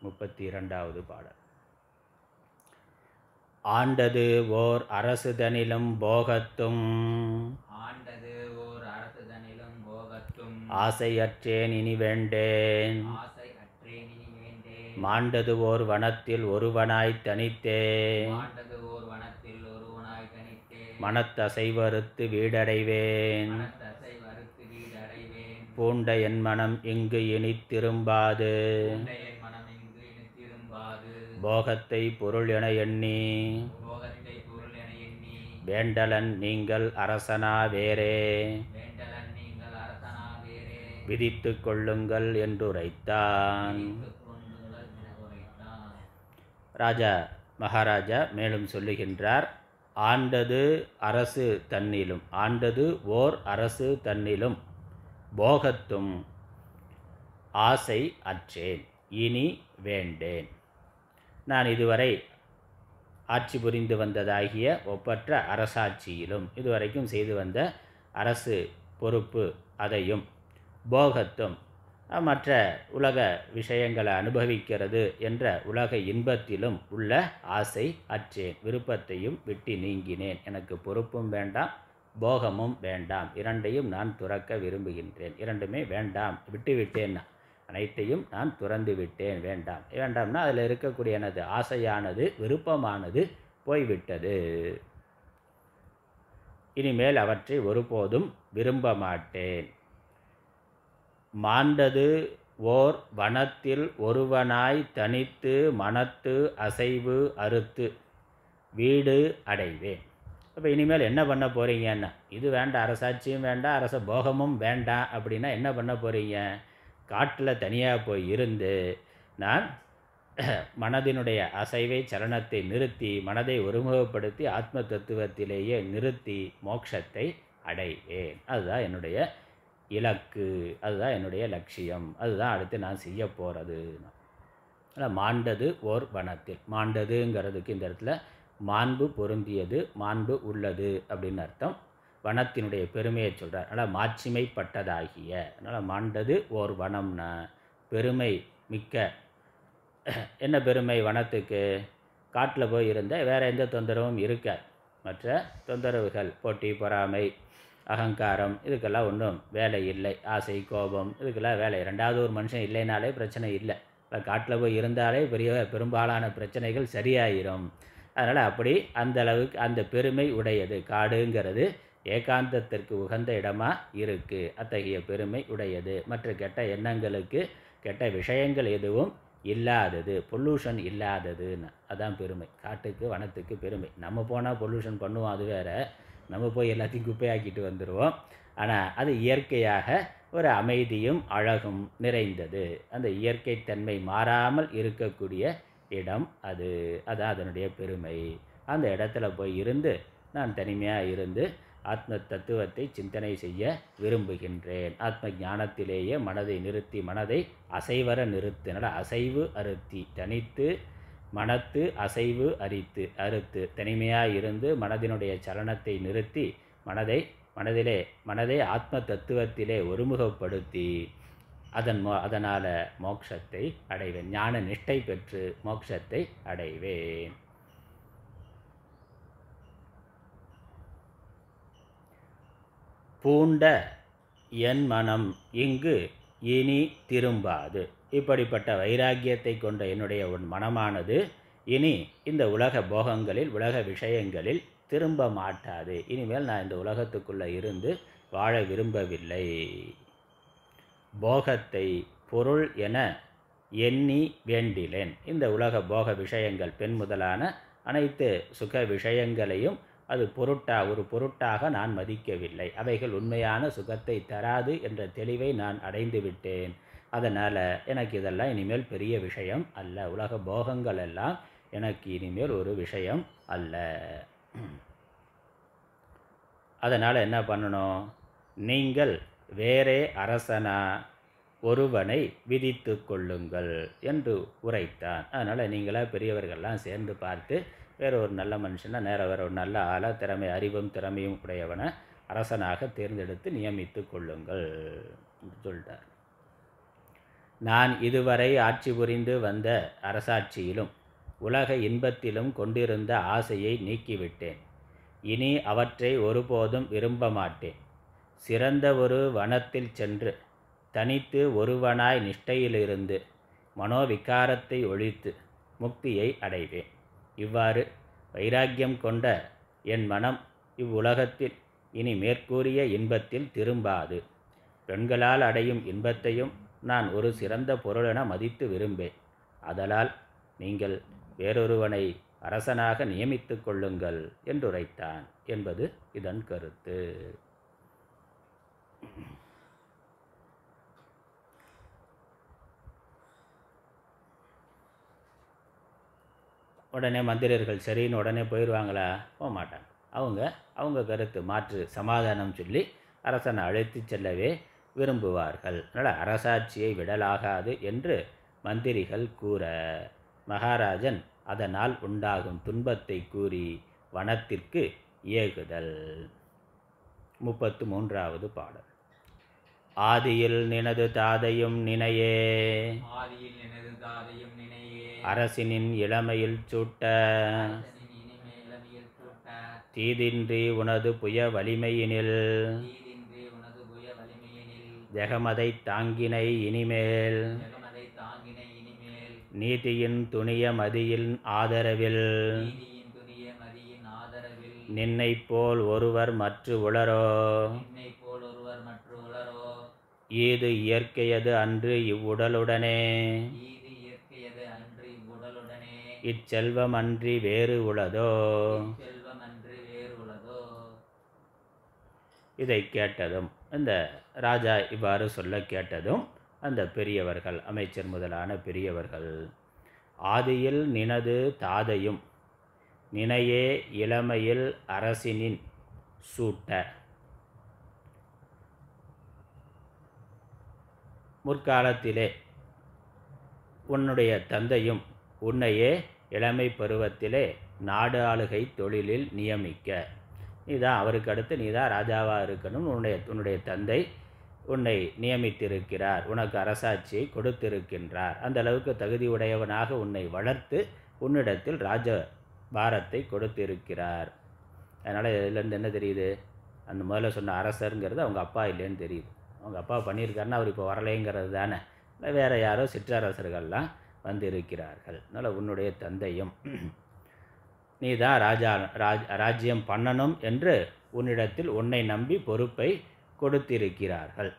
முப்பத்தி இரண்டாவது பாடல். ஆண்டது ஓர் அரசுதனிலும் போகத்தும் ஆண்டது ஓர் அரசுதனிலும் போகத்தும் ஆசையற்றேன் இனி வேண்டேன். ஆசை அற்றேன் இனி வேண்டேன் மாண்டது ஓர் வனத்தில் ஒருவனாய் தனித்தேன் மனத்தசைவறுத்து வீடடைவேன். பூண்ட என் மனம் இங்கு இனி திரும்பாது. போகத்தை பொருள் என எண்ணி. வேண்டலன் நீங்கள் அரசனா வேறே. விதித்து கொள்ளுங்கள் என்றுரைத்தான் விதித்துக் கொள்ளுங்கள் என உரைத்தான் ராஜா மகாராஜா மேலும் சொல்லுகின்றார் ஆண்டது அரசு தன்னிலும் ஆண்டது ஓர் அரசு தன்னிலும் போகத்தும் ஆசை அற்றேன் இனி வேண்டேன். நான் இதுவரை ஆட்சி புரிந்து வந்ததாகிய ஒப்பற்ற அரசாட்சியிலும் இதுவரைக்கும் செய்து வந்த அரசு பொறுப்பு அதையும் போகத்தும் மற்ற உலக விஷயங்களை அனுபவிக்கிறது என்ற உலக இன்பத்திலும் உள்ள ஆசை அற்றேன் விருப்பத்தையும் விட்டு நீங்கினேன். எனக்கு பொறுப்பும் வேண்டாம் போகமும் வேண்டாம். இரண்டையும் நான் துறக்க விரும்புகின்றேன். இரண்டுமே வேண்டாம் விட்டுவிட்டேன். அனைத்தையும் நான் துறந்து விட்டேன். வேண்டாம். வேண்டாம்னா அதில் இருக்கக்கூடிய எனது ஆசையானது விருப்பமானது போய்விட்டது. இனிமேல் அவற்றை ஒருபோதும் விரும்ப மாட்டேன். மாண்டது ஓர் வனத்தில் ஒருவனாய் தனித்து மனத்து அசைவு அறுத்து வீடு அடைவேன். அப்போ இனிமேல் என்ன பண்ண போகிறீங்கன்னா இது வேண்டாம் அரசாட்சியும் வேண்டாம் அரச போகமும் வேண்டாம் அப்படின்னா என்ன பண்ண போகிறீங்க காட்டில் தனியாக போய் இருந்து நான் மனதினுடைய அசைவை சலனத்தை நிறுத்தி மனதை ஒருமுகப்படுத்தி ஆத்ம தத்துவத்திலேயே நிறுத்தி மோட்சத்தை அடைவேன். அதுதான் என்னுடைய இலக்கு. அதுதான் என்னுடைய லட்சியம். அதுதான் அடுத்து நான் செய்ய போகிறது மாண்டது ஓர் வனத்தில். மாண்டதுங்கிறதுக்கு இந்த இடத்துல மாண்பு பொருந்தியது மாண்பு உள்ளது அப்படின்னு அர்த்தம். வனத்தினுடைய பெருமையை சொல்கிறார் அதனால் மாட்சிமைப்பட்டதாகிய. அதனால் மாண்டது ஓர் வனம்னா பெருமை மிக்க. என்ன பெருமை வனத்துக்கு? காட்டில் போய் இருந்த வேறு எந்த தொந்தரவும் இருக்காது. மற்ற தொந்தரவுகள் போட்டி பொறாமை. அகங்காரம் இதுக்கெல்லாம் ஒன்றும் வேலை இல்லை. ஆசை கோபம் இதுக்கெல்லாம் வேலை. ரெண்டாவது ஒரு மனுஷன் இல்லைனாலே பிரச்சனை இல்லை. இப்போ காட்டில் போய் இருந்தாலே பெரிய பெரும்பாலான பிரச்சனைகள் சரியாயிரும். அதனால் அப்படி அந்த அளவுக்கு அந்த பெருமை உடையது. காடுங்கிறது ஏகாந்தத்திற்கு உகந்த இடமாக இருக்குது அத்தகைய பெருமை உடையது. மற்ற கெட்ட எண்ணங்களுக்கு கெட்ட விஷயங்கள் எதுவும் இல்லாதது. பொல்யூஷன் இல்லாததுன்னு. அதான் பெருமை. காட்டுக்கு வனத்துக்கு பெருமை. நம்ம போனால் பொல்யூஷன் பண்ணுவோம் அது வேற. நம்ம போய் எல்லாத்தையும் குப்பையாக்கிட்டு வந்துடுவோம் ஆனால் அது இயற்கையாக ஒரு அமைதியும் அழகும் நிறைந்தது. அந்த இயற்கை தன்மை மாறாமல் இருக்கக்கூடிய இடம் அது. அதான் அதனுடைய பெருமை. அந்த இடத்துல போய் இருந்து நான் தனிமையாக இருந்து ஆத்ம தத்துவத்தை சிந்தனை செய்ய விரும்புகின்றேன். ஆத்ம ஞானத்திலேயே மனதை நிறுத்தி மனதை அசைவர நிறுத்தினால் அசைவு அறுத்தி தனித்து மனத்து அசைவு அரித்து அறுத்து தனிமையாக இருந்து மனதினுடைய சலனத்தை நிறுத்தி மனதை மனதிலே மனதை ஆத்ம தத்துவத்திலே ஒருமுகப்படுத்தி அதன் மோ அதனால் மோட்சத்தை அடைவேன். ஞான நிஷ்டை பெற்று மோட்சத்தை அடைவேன். பூண்ட என் மனம் இங்கு இனி திரும்பாது. இப்படிப்பட்ட வைராக்கியத்தை கொண்ட என்னுடைய உன் மனமானது இனி இந்த உலக போகங்களில் உலக விஷயங்களில் திரும்ப மாட்டாது. இனிமேல் நான் இந்த உலகத்துக்குள்ளே இருந்து வாழ விரும்பவில்லை. போகத்தை பொருள் என எண்ணி வேண்டிலேன் இந்த உலக போக விஷயங்கள் பெண் முதலான அனைத்து சுக விஷயங்களையும் அது பொருட்டா ஒரு பொருட்டாக நான் மதிக்கவில்லை. அவைகள் உண்மையான சுகத்தை தராது என்ற தெளிவை நான் அடைந்து விட்டேன். அதனால் எனக்கு இதெல்லாம் இனிமேல் பெரிய விஷயம் அல்ல. உலக போகங்கள் எல்லாம் எனக்கு இனிமேல் ஒரு விஷயம் அல்ல. அதனால் என்ன பண்ணணும்? நீங்கள் வேறே அரசனா ஒருவனை விதித்து கொள்ளுங்கள் என்று உரைத்தான். அதனால் நீங்களாக பெரியவர்கள்லாம் சேர்ந்து பார்த்து வேற ஒரு நல்ல மனுஷனை நேர வேற ஒரு நல்ல ஆளாக திறமை அறிவும் திறமையும் உடையவனை அரசனாக தேர்ந்தெடுத்து நியமித்து கொள்ளுங்கள் என்று சொல்லிட்டார். நான் இதுவரை ஆட்சி புரிந்து வந்த அரசாட்சியிலும் உலக இன்பத்திலும் கொண்டிருந்த ஆசையை நீக்கிவிட்டேன். இனி அவற்றை ஒருபோதும் விரும்ப மாட்டேன். சிறந்த ஒரு வனத்தில் சென்று தனித்து ஒருவனாய் நிஷ்டையிலிருந்து மனோவிகாரத்தை ஒழித்து முக்தியை அடைவேன். இவ்வாறு வைராக்கியம் கொண்ட என் மனம் இவ்வுலகத்தில் இனி மேற்கூறிய இன்பத்தில் திரும்பாது. பெண்களால் அடையும் இன்பத்தையும் நான் ஒரு சிறந்த பொருளென மதித்து விரும்பேன். அதலால் நீங்கள் வேறொருவனை அரசனாக நியமித்து கொள்ளுங்கள் என்றுரைத்தான் என்பது இதன் கருத்து. உடனே மந்திரர்கள் சரின்னு உடனே போயிடுவாங்களா போக மாட்டாங்க அவங்க அவங்க கருத்து மாற்று சமாதானம் சொல்லி அரசனை அழைத்து செல்லவே விரும்புவார்கள். அதனால் அரசாட்சியை விடலாகாது என்று மந்திரிகள் கூற மகாராஜன் அதனால் உண்டாகும் துன்பத்தை கூறி வனத்திற்கு ஏகுதல் முப்பத்து மூன்றாவது பாடல். ஆதியில் நினது தாதையும் நினையே. அரசினின் இளமையில் சூட்ட. தீதின்றி உனது புய வலிமையினில் ஜெகமதை தாங்கினை இனிமேல். நீதியின் துணிய மதியின் ஆதரவில். நின்னைப் போல் ஒருவர் மற்று உளரோ. ஈது இயற்கையது அன்று இவ்வுடலுடனே. இச்செல்வம் அன்று வேறு உளதோ. இதை கேட்டதும் அந்த ராஜா இவ்வாறு சொல்ல கேட்டதும் அந்த பெரியவர்கள் அமைச்சர் முதலான பெரியவர்கள் ஆதியில் நினது தாதையும் நினையே இளமையில் அரசினின் சூட்ட. முற்காலத்திலே உன்னுடைய தந்தையும் உன்னையே இளமை பருவத்திலே நாடு ஆளுகை தொழிலில் நியமிக்க. நீதான் அவருக்கு அடுத்து நீதான் ராஜாவாக இருக்கணும். உன்னுடைய உன்னுடைய தந்தை உன்னை நியமித்திருக்கிறார். உனக்கு அரசாட்சியை கொடுத்திருக்கின்றார். அந்த அளவுக்கு தகுதி உடையவனாக உன்னை வளர்த்து உன்னிடத்தில் ராஜ பாரத்தை கொடுத்திருக்கிறார். அதனால் இதுலேருந்து என்ன தெரியுது? அந்த முதல்ல சொன்ன அரசருங்கிறது அவங்க அப்பா இல்லைன்னு தெரியுது. அவங்க அப்பா பண்ணியிருக்காருன்னா அவர் இப்போ வரலைங்கிறது தானே. வேறு யாரோ சிற்றரசர்கள்லாம் வந்து இருக்கிறார்கள் அதனால் உன்னுடைய தந்தையும் நீ தான் ராஜா ராஜ் ராஜ்யம் பண்ணணும் என்று உன்னிடத்தில் உன்னை நம்பி பொறுப்பை கொடுத்திருக்கிறார்கள்.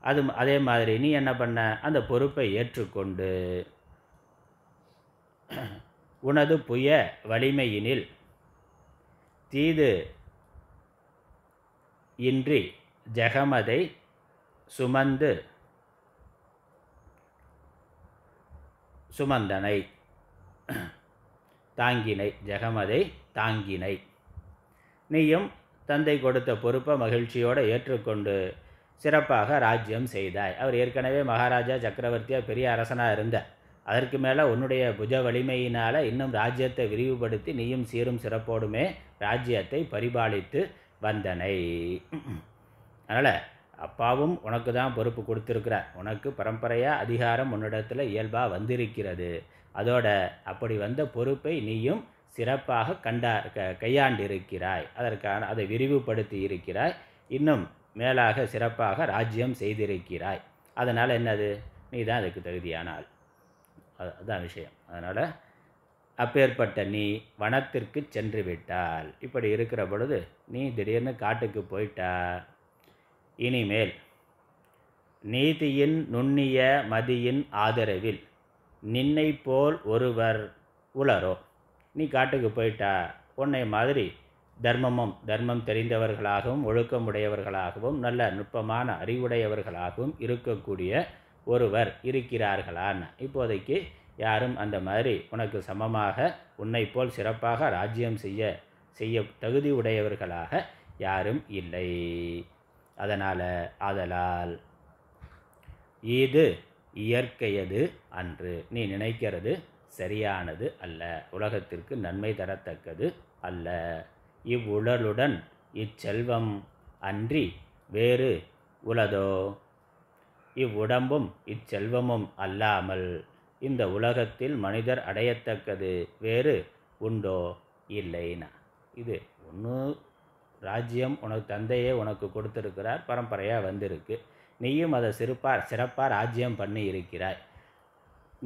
அது அதே மாதிரி நீ என்ன பண்ண? அந்த பொறுப்பை ஏற்றுக்கொண்டு. உனது புய வலிமையினில் தீது இன்றி ஜெகமதை சுமந்து சுமந்தனை. தாங்கினை ஜெகமதை தாங்கினை. நீயும் தந்தை கொடுத்த பொறுப்பை மகிழ்ச்சியோடு ஏற்றுக்கொண்டு சிறப்பாக ராஜ்யம் செய்தாய். அவர் ஏற்கனவே மகாராஜா சக்கரவர்த்தியாக பெரிய அரசனாக இருந்த. அதற்கு மேலே உன்னுடைய புஜ வலிமையினால் இன்னும் ராஜ்யத்தை விரிவுபடுத்தி நீயும் சீரும் சிறப்போடுமே ராஜ்யத்தை பரிபாலித்து வந்தனை. அதனால் அப்பாவும் உனக்கு தான் பொறுப்பு கொடுத்துருக்கிறார். உனக்கு பரம்பரையாக அதிகாரம் உன்னிடத்தில் இயல்பாக வந்திருக்கிறது. அதோட அப்படி வந்த பொறுப்பை நீயும் சிறப்பாக கண்டா க கையாண்டிருக்கிறாய். அதற்கான அதை விரிவுபடுத்தி இருக்கிறாய். இன்னும் மேலாக சிறப்பாக ராஜ்யம் செய்திருக்கிறாய். அதனால் என்னது? நீ தான் அதுக்கு தகுதியான ஆள் விஷயம். அதனால் அப்பேற்பட்ட நீ வனத்திற்கு சென்று விட்டால் இப்படி இருக்கிற பொழுது நீ திடீர்னு காட்டுக்கு போயிட்டா? இனிமேல் நீதியின் நுண்ணிய மதியின் ஆதரவில் நின்னை போல் ஒருவர் உளரோ? நீ காட்டுக்கு போயிட்டா? உன்னை மாதிரி தர்மமும் தர்மம் தெரிந்தவர்களாகவும் ஒழுக்கமுடையவர்களாகவும் நல்ல நுட்பமான அறிவுடையவர்களாகவும் இருக்கக்கூடிய ஒருவர் இருக்கிறார்களான்னு இப்போதைக்கு யாரும் அந்த மாதிரி உனக்கு சமமாக உன்னை போல் சிறப்பாக ராஜ்யம் செய்ய செய்ய தகுதி உடையவர்களாக யாரும் இல்லை. அதனால் ஆதலால் இது இயற்கையது அன்று? நீ நினைக்கிறது சரியானது அல்ல. உலகத்திற்கு நன்மை தரத்தக்கது அல்ல. இவ்வுடலுடன் இச்செல்வம் அன்றி வேறு உளதோ இவ்வுடம்பும் இச்செல்வமும் அல்லாமல் இந்த உலகத்தில் மனிதர் அடையத்தக்கது வேறு உண்டோ? இல்லைனா இது ஒன்று ராஜ்யம் உனக்கு தந்தையே உனக்கு கொடுத்துருக்கிறார். பரம்பரையாக வந்திருக்கு. நீயும் அதை சிறப்பாக சிறப்பாக ராஜ்யம் பண்ணி இருக்கிறாய்.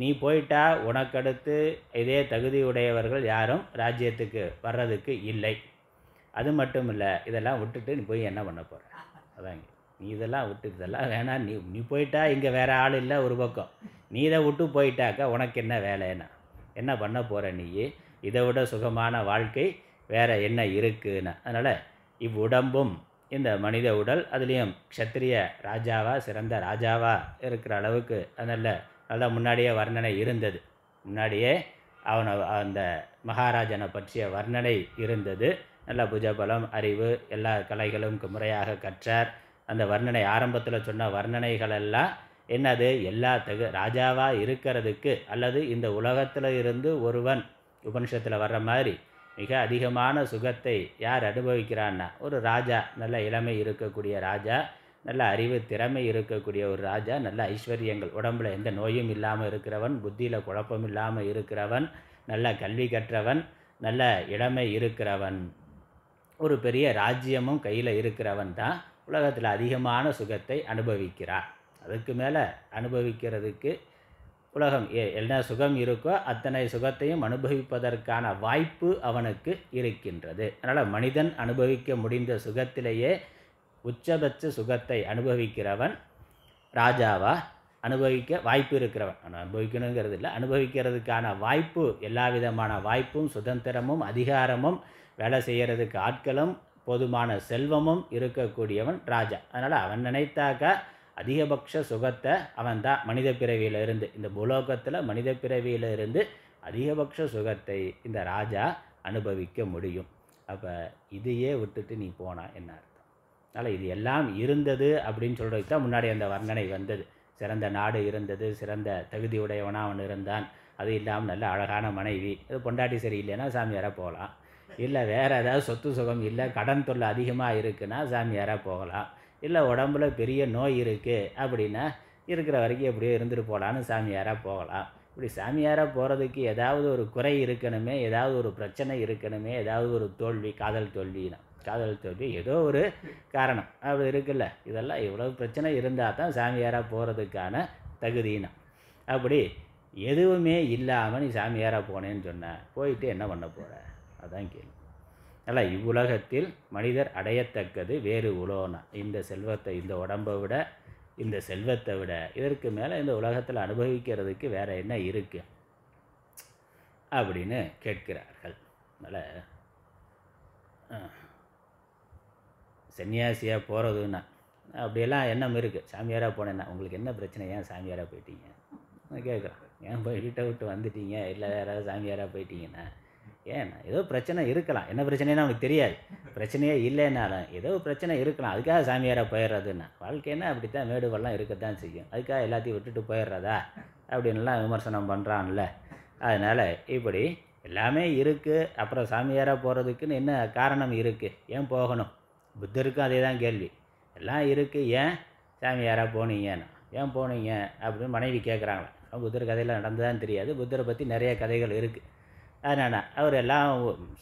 நீ போயிட்டா உனக்கடுத்து இதே தகுதியுடையவர்கள் யாரும் ராஜ்யத்துக்கு வர்றதுக்கு இல்லை. அது மட்டும் இல்லை இதெல்லாம் விட்டுட்டு நீ போய் என்ன பண்ண போகிற அதாங்க நீ இதெல்லாம் விட்டு இதெல்லாம் வேணாம். நீ நீ போயிட்டா இங்கே வேறு ஆள் இல்லை ஒரு பக்கம். நீ இதை விட்டு போயிட்டாக்கா உனக்கு என்ன வேலைன்னா? என்ன பண்ண போகிற நீ? இதை விட சுகமான வாழ்க்கை வேறு என்ன இருக்குன்னு? அதனால் இவ்வுடம்பும் இந்த மனித உடல் அதுலேயும் க்ஷத்திரிய ராஜாவாக சிறந்த ராஜாவாக இருக்கிற அளவுக்கு அதனால் நல்லா முன்னாடியே வர்ணனை இருந்தது. முன்னாடியே அவனை அந்த மகாராஜனை பற்றிய வர்ணனை இருந்தது. நல்ல புஜபலம் அறிவு எல்லா கலைகளும் முறையாக கற்றார். அந்த வர்ணனை ஆரம்பத்தில் சொன்ன வர்ணனைகளெல்லாம் என்னது? எல்லா தகு ராஜாவாக இருக்கிறதுக்கு அல்லது இந்த உலகத்தில் இருந்து ஒருவன் உபனிஷத்தில் வர்ற மாதிரி மிக அதிகமான சுகத்தை யார் அனுபவிக்கிறான்னா ஒரு ராஜா நல்ல இளமை இருக்கக்கூடிய ராஜா நல்ல அறிவு திறமை இருக்கக்கூடிய ஒரு ராஜா நல்ல ஐஸ்வர்யங்கள் உடம்புல எந்த நோயும் இல்லாமல் இருக்கிறவன் புத்தியில் குழப்பம் இல்லாமல் இருக்கிறவன் நல்ல கல்வி கற்றவன் நல்ல இளமை இருக்கிறவன். ஒரு பெரிய ராஜ்யமும் கையில் இருக்கிறவன் தான் உலகத்தில் அதிகமான சுகத்தை அனுபவிக்கிறான். அதுக்கு மேலே அனுபவிக்கிறதுக்கு உலகம் என்ன சுகம் இருக்கோ அத்தனை சுகத்தையும் அனுபவிப்பதற்கான வாய்ப்பு அவனுக்கு இருக்கின்றது. அதனால் மனிதன் அனுபவிக்க முடிந்த சுகத்திலேயே உச்சபட்ச சுகத்தை அனுபவிக்கிறவன் ராஜாவா? அனுபவிக்க வாய்ப்பு இருக்கிறவன். அனுபவிக்கணுங்கிறது இல்லை. அனுபவிக்கிறதுக்கான வாய்ப்பு எல்லா விதமான வாய்ப்பும் சுதந்திரமும் அதிகாரமும் வேலை செய்கிறதுக்கு ஆட்களும் போதுமான செல்வமும் இருக்கக்கூடியவன் ராஜா. அதனால் அவன் நினைத்தாக்கா அதிகபட்ச சுகத்தை அவன் தான் மனித பிறவியிலிருந்து இந்த புலோகத்தில் மனித பிறவியிலிருந்து அதிகபட்ச சுகத்தை இந்த ராஜா அனுபவிக்க முடியும். அப்போ இதையே விட்டுட்டு நீ போனா என்ன அர்த்தம்? அதனால் இது எல்லாம் இருந்தது அப்படின்னு சொல்கிறதுக்கு தான் முன்னாடி அந்த வர்ணனை வந்தது. சிறந்த நாடு இருந்தது சிறந்த தகுதியுடையவனாக அவன் இருந்தான். அது இல்லாமல் நல்ல அழகான மனைவி. அது பொண்டாட்டி சரியில்லைன்னா சாமியாராக போகலாம். இல்லை வேறு ஏதாவது சொத்து சுகம் இல்லை கடன் தொல்லை அதிகமாக இருக்குன்னா சாமியாராக போகலாம். இல்லை உடம்புல பெரிய நோய் இருக்குது அப்படின்னா இருக்கிற வரைக்கும் எப்படியோ இருந்துட்டு போகலான்னு சாமியாராக போகலாம். இப்படி சாமியாராக போகிறதுக்கு ஏதாவது ஒரு குறை இருக்கணுமே ஏதாவது ஒரு பிரச்சனை இருக்கணுமே ஏதாவது ஒரு தோல்வி காதல் தோல்வினா காதல் தோல்வி ஏதோ ஒரு காரணம் அப்படி இருக்குல்ல. இதெல்லாம் இவ்வளோ பிரச்சனை இருந்தால் தான் சாமியாராக போகிறதுக்கான தகுதினா. அப்படி எதுவுமே இல்லாமல் நீ சாமியாராக போனேன்னு சொன்ன போயிட்டு என்ன பண்ண போகிற அதான் கேள்வி. அல்ல இவ்வுலகத்தில் மனிதர் அடையத்தக்கது வேறு உலோனா இந்த செல்வத்தை இந்த உடம்பை விட இந்த செல்வத்தை விட இதற்கு மேலே இந்த உலகத்தில் அனுபவிக்கிறதுக்கு வேற என்ன இருக்கு? அப்படின்னு கேட்கிறார்கள். அதனால் சன்னியாசியாக போகிறதுன்னா அப்படியெல்லாம் எண்ணம் இருக்குது சாமியாராக போனேன்னா உங்களுக்கு என்ன பிரச்சனை? ஏன் சாமியாராக போயிட்டீங்க? கேட்குறேன் ஏன் போய் வீட்டை விட்டு வந்துட்டீங்க? இல்லை வேறு ஏதாவது சாமியாராக போயிட்டீங்கன்னா? ஏன் ஏதோ பிரச்சனை இருக்கலாம். என்ன பிரச்சனைன்னு அவனுக்கு தெரியாது. பிரச்சனையே இல்லைன்னாலும் ஏதோ பிரச்சனை இருக்கலாம். அதுக்காக சாமியாராக போயிடுறதுன்னா வாழ்க்கைன்னா அப்படி தான் மேடு பள்ளம் இருக்கத்தான் செய்யும். அதுக்காக எல்லாத்தையும் விட்டுட்டு போயிடுறதா? அப்படின்லாம் விமர்சனம் பண்ணுறான்ல அதனால் இப்படி எல்லாமே இருக்குது அப்புறம் சாமியாராக போகிறதுக்குன்னு என்ன காரணம் இருக்குது ஏன் போகணும்? புத்தருக்கும் அதே தான் கேள்வி. எல்லாம் இருக்குது ஏன் சாமியாராக போனீங்கன்னு. ஏன் போனீங்க அப்படின்னு மனைவி கேட்குறாங்களே புத்தர் கதையில் நடந்ததான்னு தெரியாது. புத்தரை பற்றி நிறைய கதைகள் இருக்குது அதனால் அவர் எல்லாம்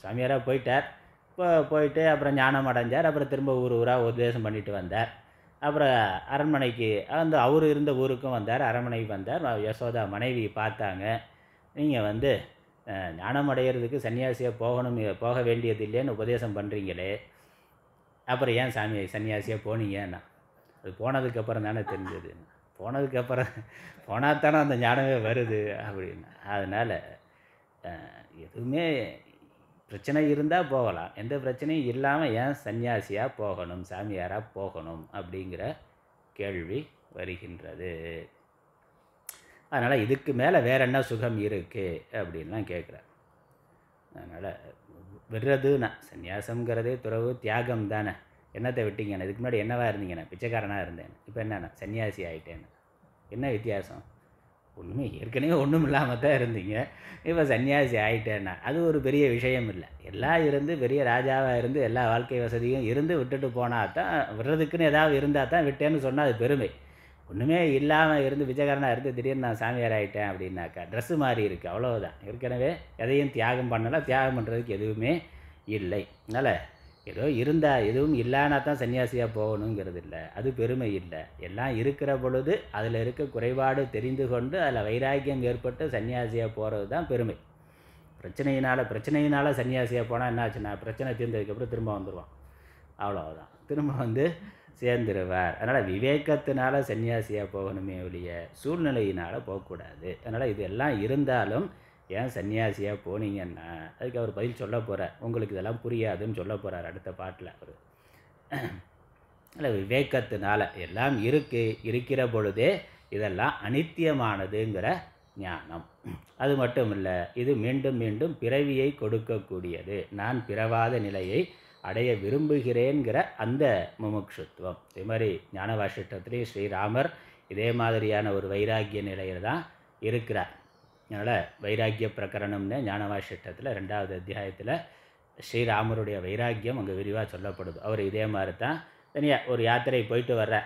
சாமியாராக போயிட்டார். இப்போ போயிட்டு அப்புறம் ஞானம் அடைஞ்சார். அப்புறம் திரும்ப ஊர் ஊராக உபதேசம் பண்ணிட்டு வந்தார். அப்புறம் அரண்மனைக்கு அந்த அவர் இருந்த ஊருக்கும் வந்தார். அரண்மனைக்கு வந்தார். யசோதா மனைவி பார்த்தாங்க. நீங்கள் வந்து ஞானம் அடையிறதுக்கு சன்னியாசியாக போகணும் போக வேண்டியது இல்லைன்னு உபதேசம் பண்ணுறீங்களே அப்புறம் ஏன் சாமி சன்னியாசியாக போனீங்கன்னா? அது போனதுக்கப்புறம் தானே தெரிஞ்சது. போனதுக்கப்புறம் போனால் தானே அந்த ஞானமே வருது அப்படின்னு. அதனால் எதுவுமே பிரச்சனை இருந்தால் போகலாம். எந்த பிரச்சனையும் இல்லாமல் ஏன் சன்னியாசியாக போகணும் சாமியாராக போகணும் அப்படிங்கிற கேள்வி வருகின்றது. அதனால் இதுக்கு மேலே வேற என்ன சுகம் இருக்குது அப்படின்லாம் கேட்குறார். அதனால் விடுறதுன்னா சன்னியாசங்கிறதே துறவு தியாகம் தானே. என்னத்தை விட்டீங்கண்ணே இதுக்கு முன்னாடி என்னவா இருந்தீங்கண்ணே பிச்சைக்காரனாக இருந்தேன் இப்போ என்னண்ணா சன்னியாசி ஆகிட்டேன்னு என்ன வித்தியாசம்? ஒன்றுமே ஏற்கனவே ஒன்றும் இல்லாமல் தான் இருந்தீங்க. இப்போ சன்னியாசி ஆகிட்டேன்னா அது ஒரு பெரிய விஷயம் இல்லை. எல்லாம் இருந்து பெரிய ராஜாவாக இருந்து எல்லா வாழ்க்கை வசதியும் இருந்து விட்டுட்டு போனால் தான் விடுறதுக்குன்னு ஏதாவது இருந்தால் தான் விட்டேன்னு சொன்னால் அது பெருமை. ஒன்றுமே இல்லாமல் இருந்து விஜயகரனாக இருந்து திடீர்னு நான் சாமியார் ஆகிட்டேன் அப்படின்னாக்கா ட்ரெஸ்ஸு மாறி இருக்குது அவ்வளோதான் ஏற்கனவே எதையும் தியாகம் பண்ணலை தியாகம் பண்ணுறதுக்கு எதுவுமே இல்லை. அதனால் ஏதோ இருந்தால் எதுவும் இல்லைனா தான் சன்னியாசியாக போகணுங்கிறது இல்லை அது பெருமை இல்லை. எல்லாம் இருக்கிற பொழுது அதில் இருக்க குறைபாடு தெரிந்து கொண்டு அதில் வைராக்கியம் ஏற்பட்டு சன்னியாசியாக போகிறது தான் பெருமை. பிரச்சனையினால் பிரச்சனையினால் சன்னியாசியாக போனால் என்னாச்சுன்னா பிரச்சனை தீர்ந்ததுக்கப்புறம் திரும்ப வந்துடுவான் அவ்வளோதான் திரும்ப வந்து சேர்ந்துருவார். அதனால் விவேகத்தினால சன்னியாசியாக போகணுமே ஒழிய சூழ்நிலையினால் போகக்கூடாது. அதனால் இது எல்லாம் இருந்தாலும் ஏன் சன்னியாசியாக போனீங்கன்னா அதுக்கு அவர் பதில் சொல்ல போகிறார் உங்களுக்கு இதெல்லாம் புரியாதுன்னு சொல்ல போகிறார் அடுத்த பாட்டில் அவர். இல்லை விவேகத்தினால எல்லாம் இருக்கு இருக்கிற பொழுதே இதெல்லாம் அனித்தியமானதுங்கிற ஞானம். அது மட்டும் இல்லை இது மீண்டும் மீண்டும் பிறவியை கொடுக்கக்கூடியது. நான் பிறவாத நிலையை அடைய விரும்புகிறேங்கிற அந்த முமுட்சுத்துவம் இதே மாதிரி ஞான ஸ்ரீராமர் இதே மாதிரியான ஒரு வைராக்கிய நிலையில் தான் இருக்கிறார். அதனால் வைராக்கிய பிரகரணம்னு ஞானவாசிட்டத்தில் ரெண்டாவது அத்தியாயத்தில் ஸ்ரீராமருடைய வைராக்கியம் அங்கே விரிவாக சொல்லப்படுது. அவர் இதே மாதிரி தான் தனியாக ஒரு யாத்திரை போயிட்டு வர்ற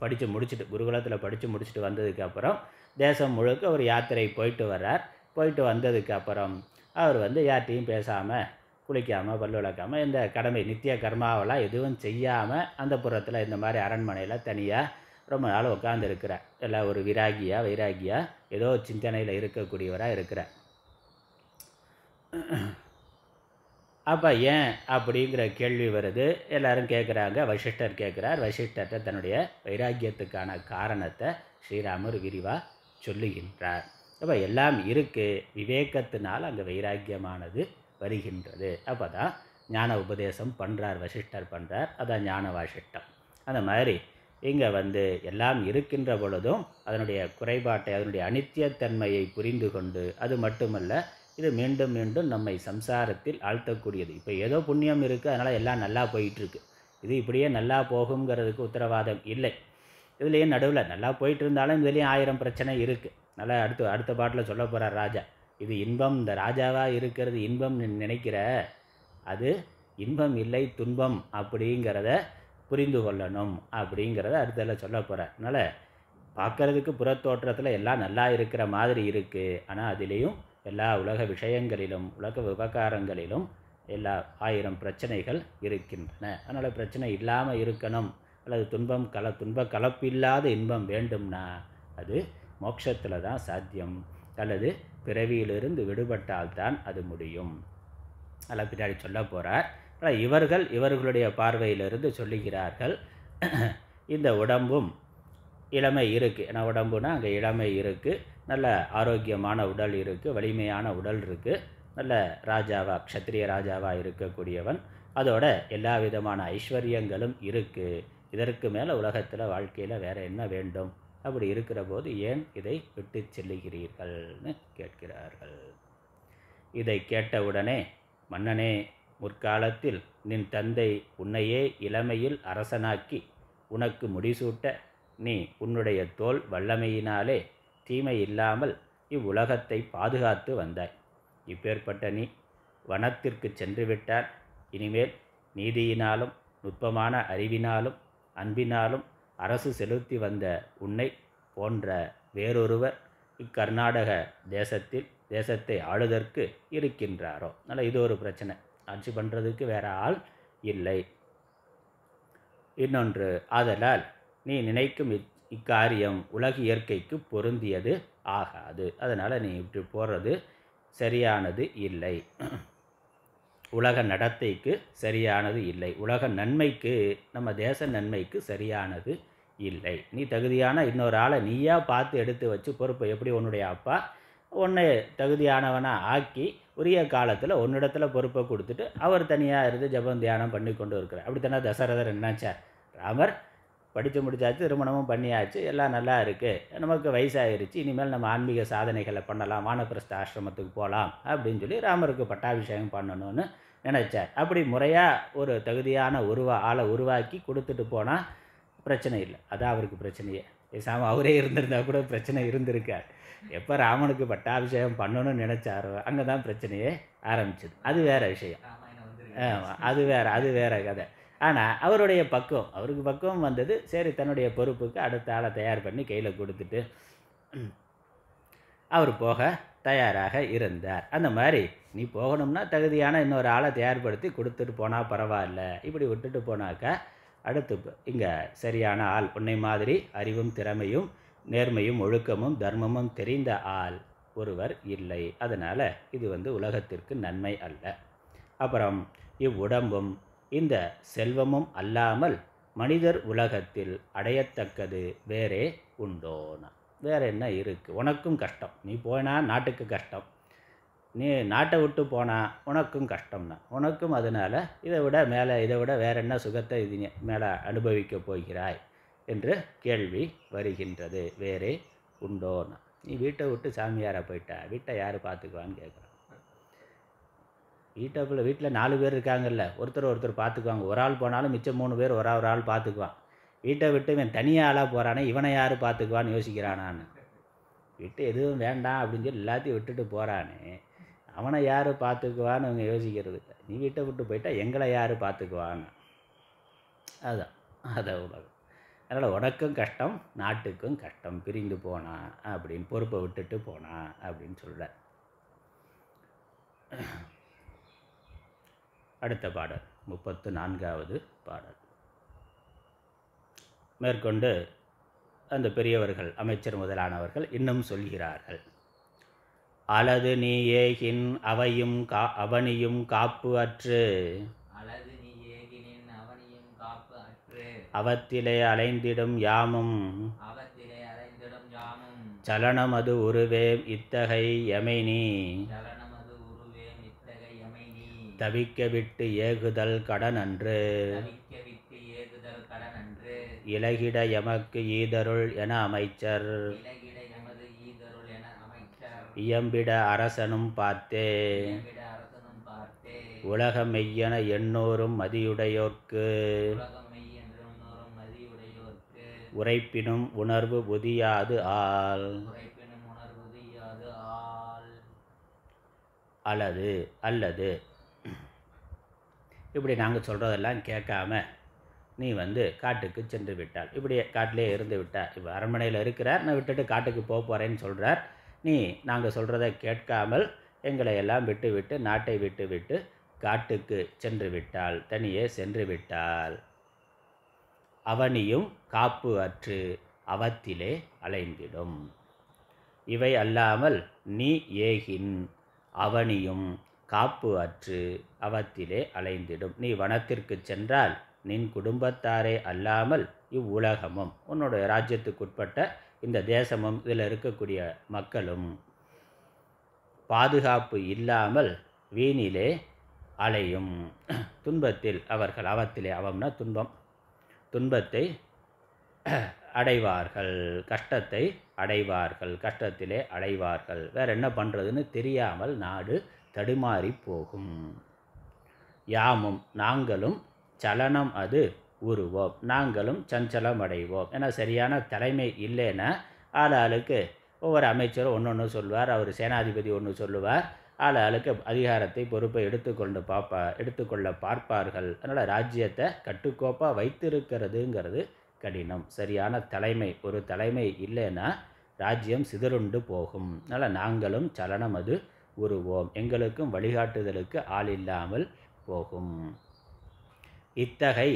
படித்து முடிச்சுட்டு குருகுலத்தில் படித்து முடிச்சுட்டு வந்ததுக்கப்புறம் தேசம் முழுக்க ஒரு யாத்திரை போயிட்டு வர்றார். போயிட்டு வந்ததுக்கப்புறம் அவர் வந்து யார்ட்டையும் பேசாமல் குளிக்காமல் பல்லு விளக்காமல் இந்த கடமை நித்திய கர்மாவெல்லாம் எதுவும் செய்யாமல் அந்த புறத்தில் இந்த மாதிரி அரண்மனையில் தனியாக ரொம்ப நாள் உட்காந்துருக்கிறார் எல்லாம் ஒரு விராகியாக வைராகியா ஏதோ சிந்தனையில் இருக்கக்கூடியவராக இருக்கிறார் அப்போ ஏன் அப்படிங்கிற கேள்வி வருது. எல்லாரும் கேட்குறாங்க வசிஷ்டர் கேட்குறார் வசிஷ்டர்கிட்ட தன்னுடைய வைராக்கியத்துக்கான காரணத்தை ஸ்ரீராமர் விரிவாக சொல்லுகின்றார். அப்போ எல்லாம் இருக்குது விவேகத்தினால் அங்கே வைராக்கியமானது வருகின்றது. அப்போ தான் ஞான உபதேசம் பண்ணுறார் வசிஷ்டர் பண்ணுறார் அதான் ஞான வாசிஷ்டம் அந்த மாதிரி இங்கே வந்து எல்லாம் இருக்கின்ற பொழுதும் அதனுடைய குறைபாட்டை அதனுடைய அனித்தியத்தன்மையை புரிந்து கொண்டு அது மட்டுமல்ல இது மீண்டும் மீண்டும் நம்மை சம்சாரத்தில் ஆழ்த்தக்கூடியது. இப்போ ஏதோ புண்ணியம் இருக்குது அதனால் எல்லாம் நல்லா போயிட்டுருக்கு. இது இப்படியே நல்லா போகுங்கிறதுக்கு உத்தரவாதம் இல்லை. இதுலேயும் நடுவில் நல்லா போயிட்டு இருந்தாலும் இதுலேயும் ஆயிரம் பிரச்சனை இருக்குது நல்லா அடுத்து அடுத்த பாட்டில் சொல்ல போகிறார் ராஜா இது இன்பம் இந்த ராஜாவாக இருக்கிறது இன்பம் நினைக்கிற அது இன்பம் இல்லை துன்பம் அப்படிங்கிறத புரிந்து கொள்ளணும் அப்படிங்கிறத அடுத்ததில் சொல்ல போகிறார் அதனால் பார்க்கறதுக்கு புறத்தோற்றத்தில் எல்லாம் நல்லா இருக்கிற மாதிரி இருக்குது ஆனால் அதுலேயும் எல்லா உலக விஷயங்களிலும் உலக விவகாரங்களிலும் எல்லா ஆயிரம் பிரச்சனைகள் இருக்கின்றன. அதனால் பிரச்சனை இல்லாமல் இருக்கணும். அல்லது துன்பம் கல துன்ப கலப்பில்லாத இன்பம் வேண்டும்னா அது மோட்சத்தில் தான் சாத்தியம். அல்லது பிறவியிலிருந்து விடுபட்டால்தான் அது முடியும். அதில் பின்னாடி சொல்ல போகிறார் ஆனால் இவர்கள் இவர்களுடைய பார்வையிலிருந்து சொல்லுகிறார்கள் இந்த உடம்பும் இளமை இருக்குது ஏன்னா உடம்புனா அங்கே இளமை இருக்குது நல்ல ஆரோக்கியமான உடல் இருக்குது வலிமையான உடல் இருக்குது நல்ல ராஜாவா க்ஷத்ரிய ராஜாவாக இருக்கக்கூடியவன். அதோட எல்லா விதமான ஐஸ்வர்யங்களும் இருக்குது இதற்கு மேலே உலகத்தில் வாழ்க்கையில் வேறு என்ன வேண்டும்? அப்படி இருக்கிற போது ஏன் இதை விட்டு செல்லுகிறீர்கள்னு கேட்கிறார்கள். இதை கேட்டவுடனே மன்னனே முற்காலத்தில் நின் தந்தை உன்னையே இளமையில் அரசனாக்கி உனக்கு முடிசூட்ட நீ உன்னுடைய தோல் வல்லமையினாலே தீமை இல்லாமல் இவ்வுலகத்தை பாதுகாத்து வந்தாய். இப்பேற்பட்ட நீ வனத்திற்கு சென்றுவிட்டால் இனிமேல் நீதியினாலும் நுட்பமான அறிவினாலும் அன்பினாலும் அரசு செலுத்தி வந்த உன்னை போன்ற வேறொருவர் இக்கர்நாடக தேசத்தில் தேசத்தை ஆளுதற்கு இருக்கின்றாரோ? அதனால் இது ஒரு பிரச்சனை. ஆட்சி பண்ணுறதுக்கு வேற ஆள் இல்லை. இன்னொன்று ஆதலால் நீ நினைக்கும் இக் இக்காரியம் உலக இயற்கைக்கு பொருந்தியது ஆகாது. அதனால் நீ இப்படி போகிறது சரியானது இல்லை. உலக நடத்தைக்கு சரியானது இல்லை. உலக நன்மைக்கு நம்ம தேச நன்மைக்கு சரியானது இல்லை. நீ தகுதியான இன்னொரு ஆளை நீயா பார்த்து எடுத்து வச்சு பொறுப்பை எப்படி உன்னுடைய அப்பா உன்னை தகுதியானவனாக ஆக்கி உரிய காலத்தில் உன்னிடத்துல பொறுப்பை கொடுத்துட்டு அவர் தனியாக இருந்து ஜபம் தியானம் பண்ணி கொண்டு இருக்கிறார். அப்படித்தானே தசரதர் என்னாச்சார்? ராமர் படித்து முடிச்சாச்சு திருமணமும் பண்ணியாச்சு எல்லாம் நல்லா இருக்குது நமக்கு வயசாயிருச்சு இனிமேல் நம்ம ஆன்மீக சாதனைகளை பண்ணலாம் வானப்பிரஸ்த ஆசிரமத்துக்கு போகலாம் அப்படின்னு சொல்லி ராமருக்கு பட்டாபிஷேகம் பண்ணணும்னு நினச்சார். அப்படி முறையாக ஒரு தகுதியான உருவா ஆளை உருவாக்கி கொடுத்துட்டு போனால் பிரச்சனை இல்லை. அதான் அவருக்கு பிரச்சனையே. பேசாமல் அவரே இருந்திருந்தா கூட பிரச்சனை இருந்திருக்கார் எப்போ ராமனுக்கு பட்டாபிஷேகம் பண்ணணும்னு நினச்சாரோ அங்கே தான் பிரச்சனையே ஆரம்பிச்சது. அது வேற விஷயம். அது வேறு அது வேறு கதை. ஆனால் அவருடைய பக்குவம் அவருக்கு பக்குவம் வந்தது சரி தன்னுடைய பொறுப்புக்கு அடுத்த ஆளை தயார் பண்ணி கையில் கொடுத்துட்டு அவர் போக தயாராக இருந்தார். அந்த மாதிரி நீ போகணும்னா தகுதியான இன்னொரு ஆளை தயார்படுத்தி கொடுத்துட்டு போனால் பரவாயில்ல. இப்படி விட்டுட்டு போனாக்கா அடுத்து இங்கே சரியான ஆள் உன்னை மாதிரி அறிவும் திறமையும் நேர்மையும் ஒழுக்கமும் தர்மமும் தெரிந்த ஆள் ஒருவர் இல்லை. அதனால் இது வந்து உலகத்திற்கு நன்மை அல்ல. அப்புறம் இவ்வுடம்பும் இந்த செல்வமும் அல்லாமல் மனிதர் உலகத்தில் அடையத்தக்கது வேறே உண்டோனா? வேற என்ன இருக்குது உனக்கும் கஷ்டம். நீ போனால் நாட்டுக்கு கஷ்டம். நீ நாட்டை விட்டு போனால் உனக்கும் கஷ்டம்னா? உனக்கும் அதனால் இதை விட மேலே இதை விட வேற என்ன சுகத்தை இது மேலே அனுபவிக்க போகிறாய்? என்று கேள்வி வருகின்றது. வேறே உண்டோன்னா நீ வீட்டை விட்டு சாமியாரை போயிட்டா? வீட்டை யார் பார்த்துக்குவான்னு கேட்குறான் வீட்டுக்குள்ள வீட்டில் நாலு பேர் இருக்காங்கல்ல. ஒருத்தர் ஒருத்தர் பார்த்துக்குவாங்க. ஒரு ஆள் போனாலும் மிச்சம் மூணு பேர் ஒரு ஒரு ஆள் பார்த்துக்குவான். வீட்டை விட்டு இவன் தனியாக ஆளாக போகிறானே இவனை யார் பார்த்துக்குவான்னு யோசிக்கிறானான்னு. விட்டு எதுவும் வேண்டாம் அப்படின்னு சொல்லி எல்லாத்தையும் விட்டுட்டு போகிறானே அவனை யார் பார்த்துக்குவான்னு இவங்க யோசிக்கிறது நீ வீட்டை விட்டு போயிட்டா எங்களை யார் பார்த்துக்குவான்னு. அதான். அதான் உலகம். அதனால் உனக்கும் கஷ்டம் நாட்டுக்கும் கஷ்டம் பிரிந்து போனா அப்படின்னு பொறுப்பை விட்டுட்டு போனா அப்படின்னு சொல்கிறார் அடுத்த பாடல் முப்பத்து நான்காவது பாடல். மேற்கொண்டு அந்த பெரியவர்கள் அமைச்சர் முதலானவர்கள் இன்னும் சொல்கிறார்கள். அலது நீ ஏகின் அவையும் கா அவனியும் காப்பு அற்று அவத்திலே அலைந்திடும் யாமும். அது உருவேம் இத்தகை சலனமது நீ தவிக்க விட்டு ஏகுதல் கடன் அன்று இலகிட எமக்கு ஈதருள் என அமைச்சர். இயம்பிட அரசனும் பார்த்தே. உலக மெய்யென எண்ணூரும் மதியுடையோர்க்கு உலகம் மெய் என்று உணரும் மதியுடையோர்க்கு உரைப்பினும் உணர்வு புதியாது ஆள். உரைப்பினும் உணர்வது யாது ஆள். அல்லது அல்லது. இப்படி நாங்கள் சொல்கிறதெல்லாம் கேட்காம நீ வந்து காட்டுக்கு சென்று விட்டால். இப்படி காட்டிலே இருந்து விட்டார். இப்போ அரண்மனையில் இருக்கிறார். நான் விட்டுட்டு காட்டுக்கு போக போகிறேன்னு சொல்கிறார் நீ நாங்கள் சொல்கிறத கேட்காமல் எங்களை எல்லாம் விட்டு விட்டு நாட்டை விட்டு விட்டு காட்டுக்கு சென்று விட்டால் தனியே சென்று விட்டால். அவனியும் காப்பு அற்று அவத்திலே அலைந்திடும். இவை அல்லாமல் நீ ஏகின் அவனியும் காப்பு அற்று அவத்திலே அலைந்திடும். நீ வனத்திற்கு சென்றால் நின் குடும்பத்தாரே அல்லாமல் இவ்வுலகமும் உன்னுடைய ராஜ்யத்துக்குட்பட்ட இந்த தேசமும் இதில் இருக்கக்கூடிய மக்களும் பாதுகாப்பு இல்லாமல் வீணிலே அலையும். துன்பத்தில் அவர்கள் அவத்திலே அவம்னா துன்பம். துன்பத்தை அடைவார்கள் கஷ்டத்தை அடைவார்கள் கஷ்டத்திலே அடைவார்கள். வேற என்ன பண்ணுறதுன்னு தெரியாமல் நாடு தடுமாறி போகும். யாமும் நாங்களும் சலனம் அது உருவோம். நாங்களும் சஞ்சலம் அடைவோம். ஏன்னா சரியான தலைமை இல்லைன்னா ஆள் ஆளுக்கு ஒவ்வொரு அமைச்சரும் ஒன்று ஒன்று சொல்லுவார் அவர் சேனாதிபதி ஒன்று சொல்லுவார். ஆள் ஆளுக்கு அதிகாரத்தை பொறுப்பை எடுத்துக்கொண்டு பார்ப்பா எடுத்துக்கொள்ள பார்ப்பார்கள். அதனால் ராஜ்யத்தை கட்டுக்கோப்பாக வைத்திருக்கிறதுங்கிறது கடினம். சரியான தலைமை ஒரு தலைமை இல்லைன்னா ராஜ்யம் சிதறுண்டு போகும். அதனால் நாங்களும் சலனம் அது உருவோம். எங்களுக்கும் வழிகாட்டுதலுக்கு ஆள் இல்லாமல் போகும். இத்தகை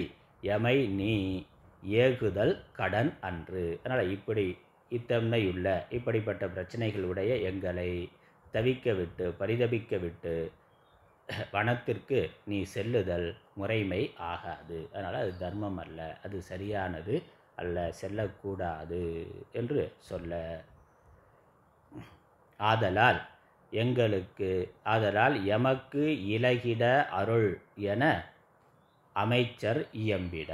எமை நீ ஏகுதல் கடன் அன்று. அதனால் இப்படி இத்தன்மையுள்ள இப்படிப்பட்ட பிரச்சனைகளுடைய எங்களை தவிக்க விட்டு பரிதபிக்க விட்டு வனத்திற்கு நீ செல்லுதல் முறைமை ஆகாது. அதனால் அது தர்மம் அல்ல அது சரியானது அல்ல செல்லக்கூடாது என்று சொல்ல. ஆதலால் எங்களுக்கு ஆதலால் எமக்கு இலகிட அருள் என அமைச்சர் இயம்பிட.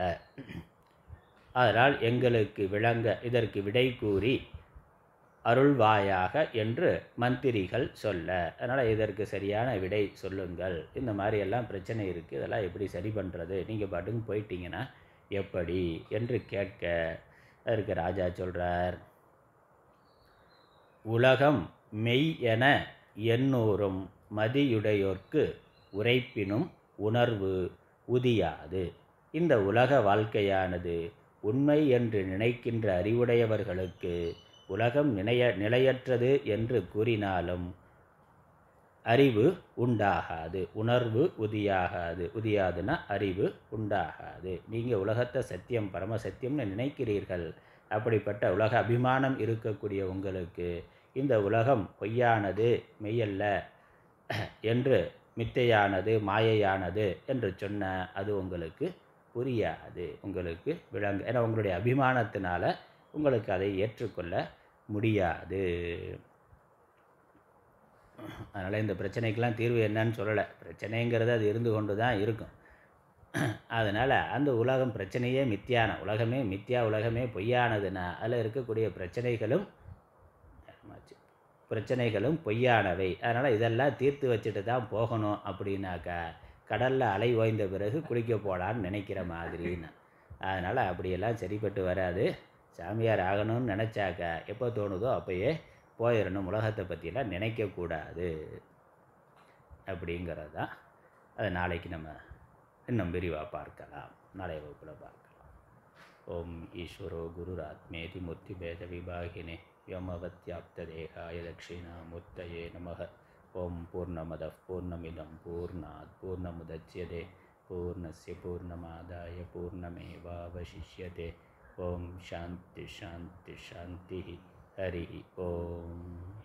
அதனால் எங்களுக்கு விளங்க இதற்கு விடை கூறி அருள்வாயாக என்று மந்திரிகள் சொல்ல. அதனால் இதற்கு சரியான விடை சொல்லுங்கள். இந்த மாதிரியெல்லாம் பிரச்சனை இருக்குது இதெல்லாம் எப்படி சரி பண்ணுறது நீங்கள் பாட்டுக்கு போயிட்டீங்கன்னா எப்படி என்று கேட்க அதற்கு ராஜா சொல்கிறார் உலகம் மெய் என எண்ணூறும் மதியுடையோர்க்கு உரைப்பினும் உணர்வு உதியாது. இந்த உலக வாழ்க்கையானது உண்மை என்று நினைக்கின்ற அறிவுடையவர்களுக்கு உலகம் நினைய நிலையற்றது என்று கூறினாலும் அறிவு உண்டாகாது. உணர்வு உதியாகாது. உதியாதுன்னா அறிவு உண்டாகாது. நீங்கள் உலகத்தை சத்தியம் பரம சத்தியம்னு நினைக்கிறீர்கள். அப்படிப்பட்ட உலக அபிமானம் இருக்கக்கூடிய உங்களுக்கு இந்த உலகம் பொய்யானது மெய்யல்ல என்று மித்தையானது மாயையானது என்று சொன்ன அது உங்களுக்கு புரியாது. உங்களுக்கு விளங்கு ஏன்னா உங்களுடைய அபிமானத்தினால உங்களுக்கு அதை ஏற்றுக்கொள்ள முடியாது. அதனால் இந்த பிரச்சனைக்கெல்லாம் தீர்வு என்னன்னு சொல்லலை. பிரச்சனைங்கிறது அது இருந்து கொண்டு தான் இருக்கும். அதனால் அந்த உலகம் பிரச்சனையே மித்தியான உலகமே மித்தியா உலகமே பொய்யானதுன்னா அதில் இருக்கக்கூடிய பிரச்சனைகளும் பிரச்சனைகளும் பொய்யானவை. அதனால் இதெல்லாம் தீர்த்து வச்சுட்டு தான் போகணும் அப்படின்னாக்கா கடலில் அலை ஓய்ந்த பிறகு குளிக்க போகலான்னு நினைக்கிற மாதிரின்னு. அதனால் அப்படியெல்லாம் சரிப்பட்டு வராது. சாமியார் ஆகணும்னு நினச்சாக்க எப்போ தோணுதோ அப்போயே போயிடணும். உலகத்தை பற்றிலாம் நினைக்கக்கூடாது. அப்படிங்கிறது தான் அதை நாளைக்கு நம்ம இன்னும் விரிவாக பார்க்கலாம். நாளைய வகுப்பில் பார்க்கலாம். ஓம் ஈஸ்வரோ குருராத்மேதி முத்தி பேத விபாகினே யோமவத்யாப்த தேகாய தட்சிணாமூர்த்தயே நமக. ஓம் பூர்ணமத பூர்ணமிதம் பூர்ணாத் பூர்ணமுதச்சியதே. பூர்ணசிய பூர்ணமாதாய பூர்ணமேவாவசிஷ்யதே. ओम शांति शांति शांति हरि ओम।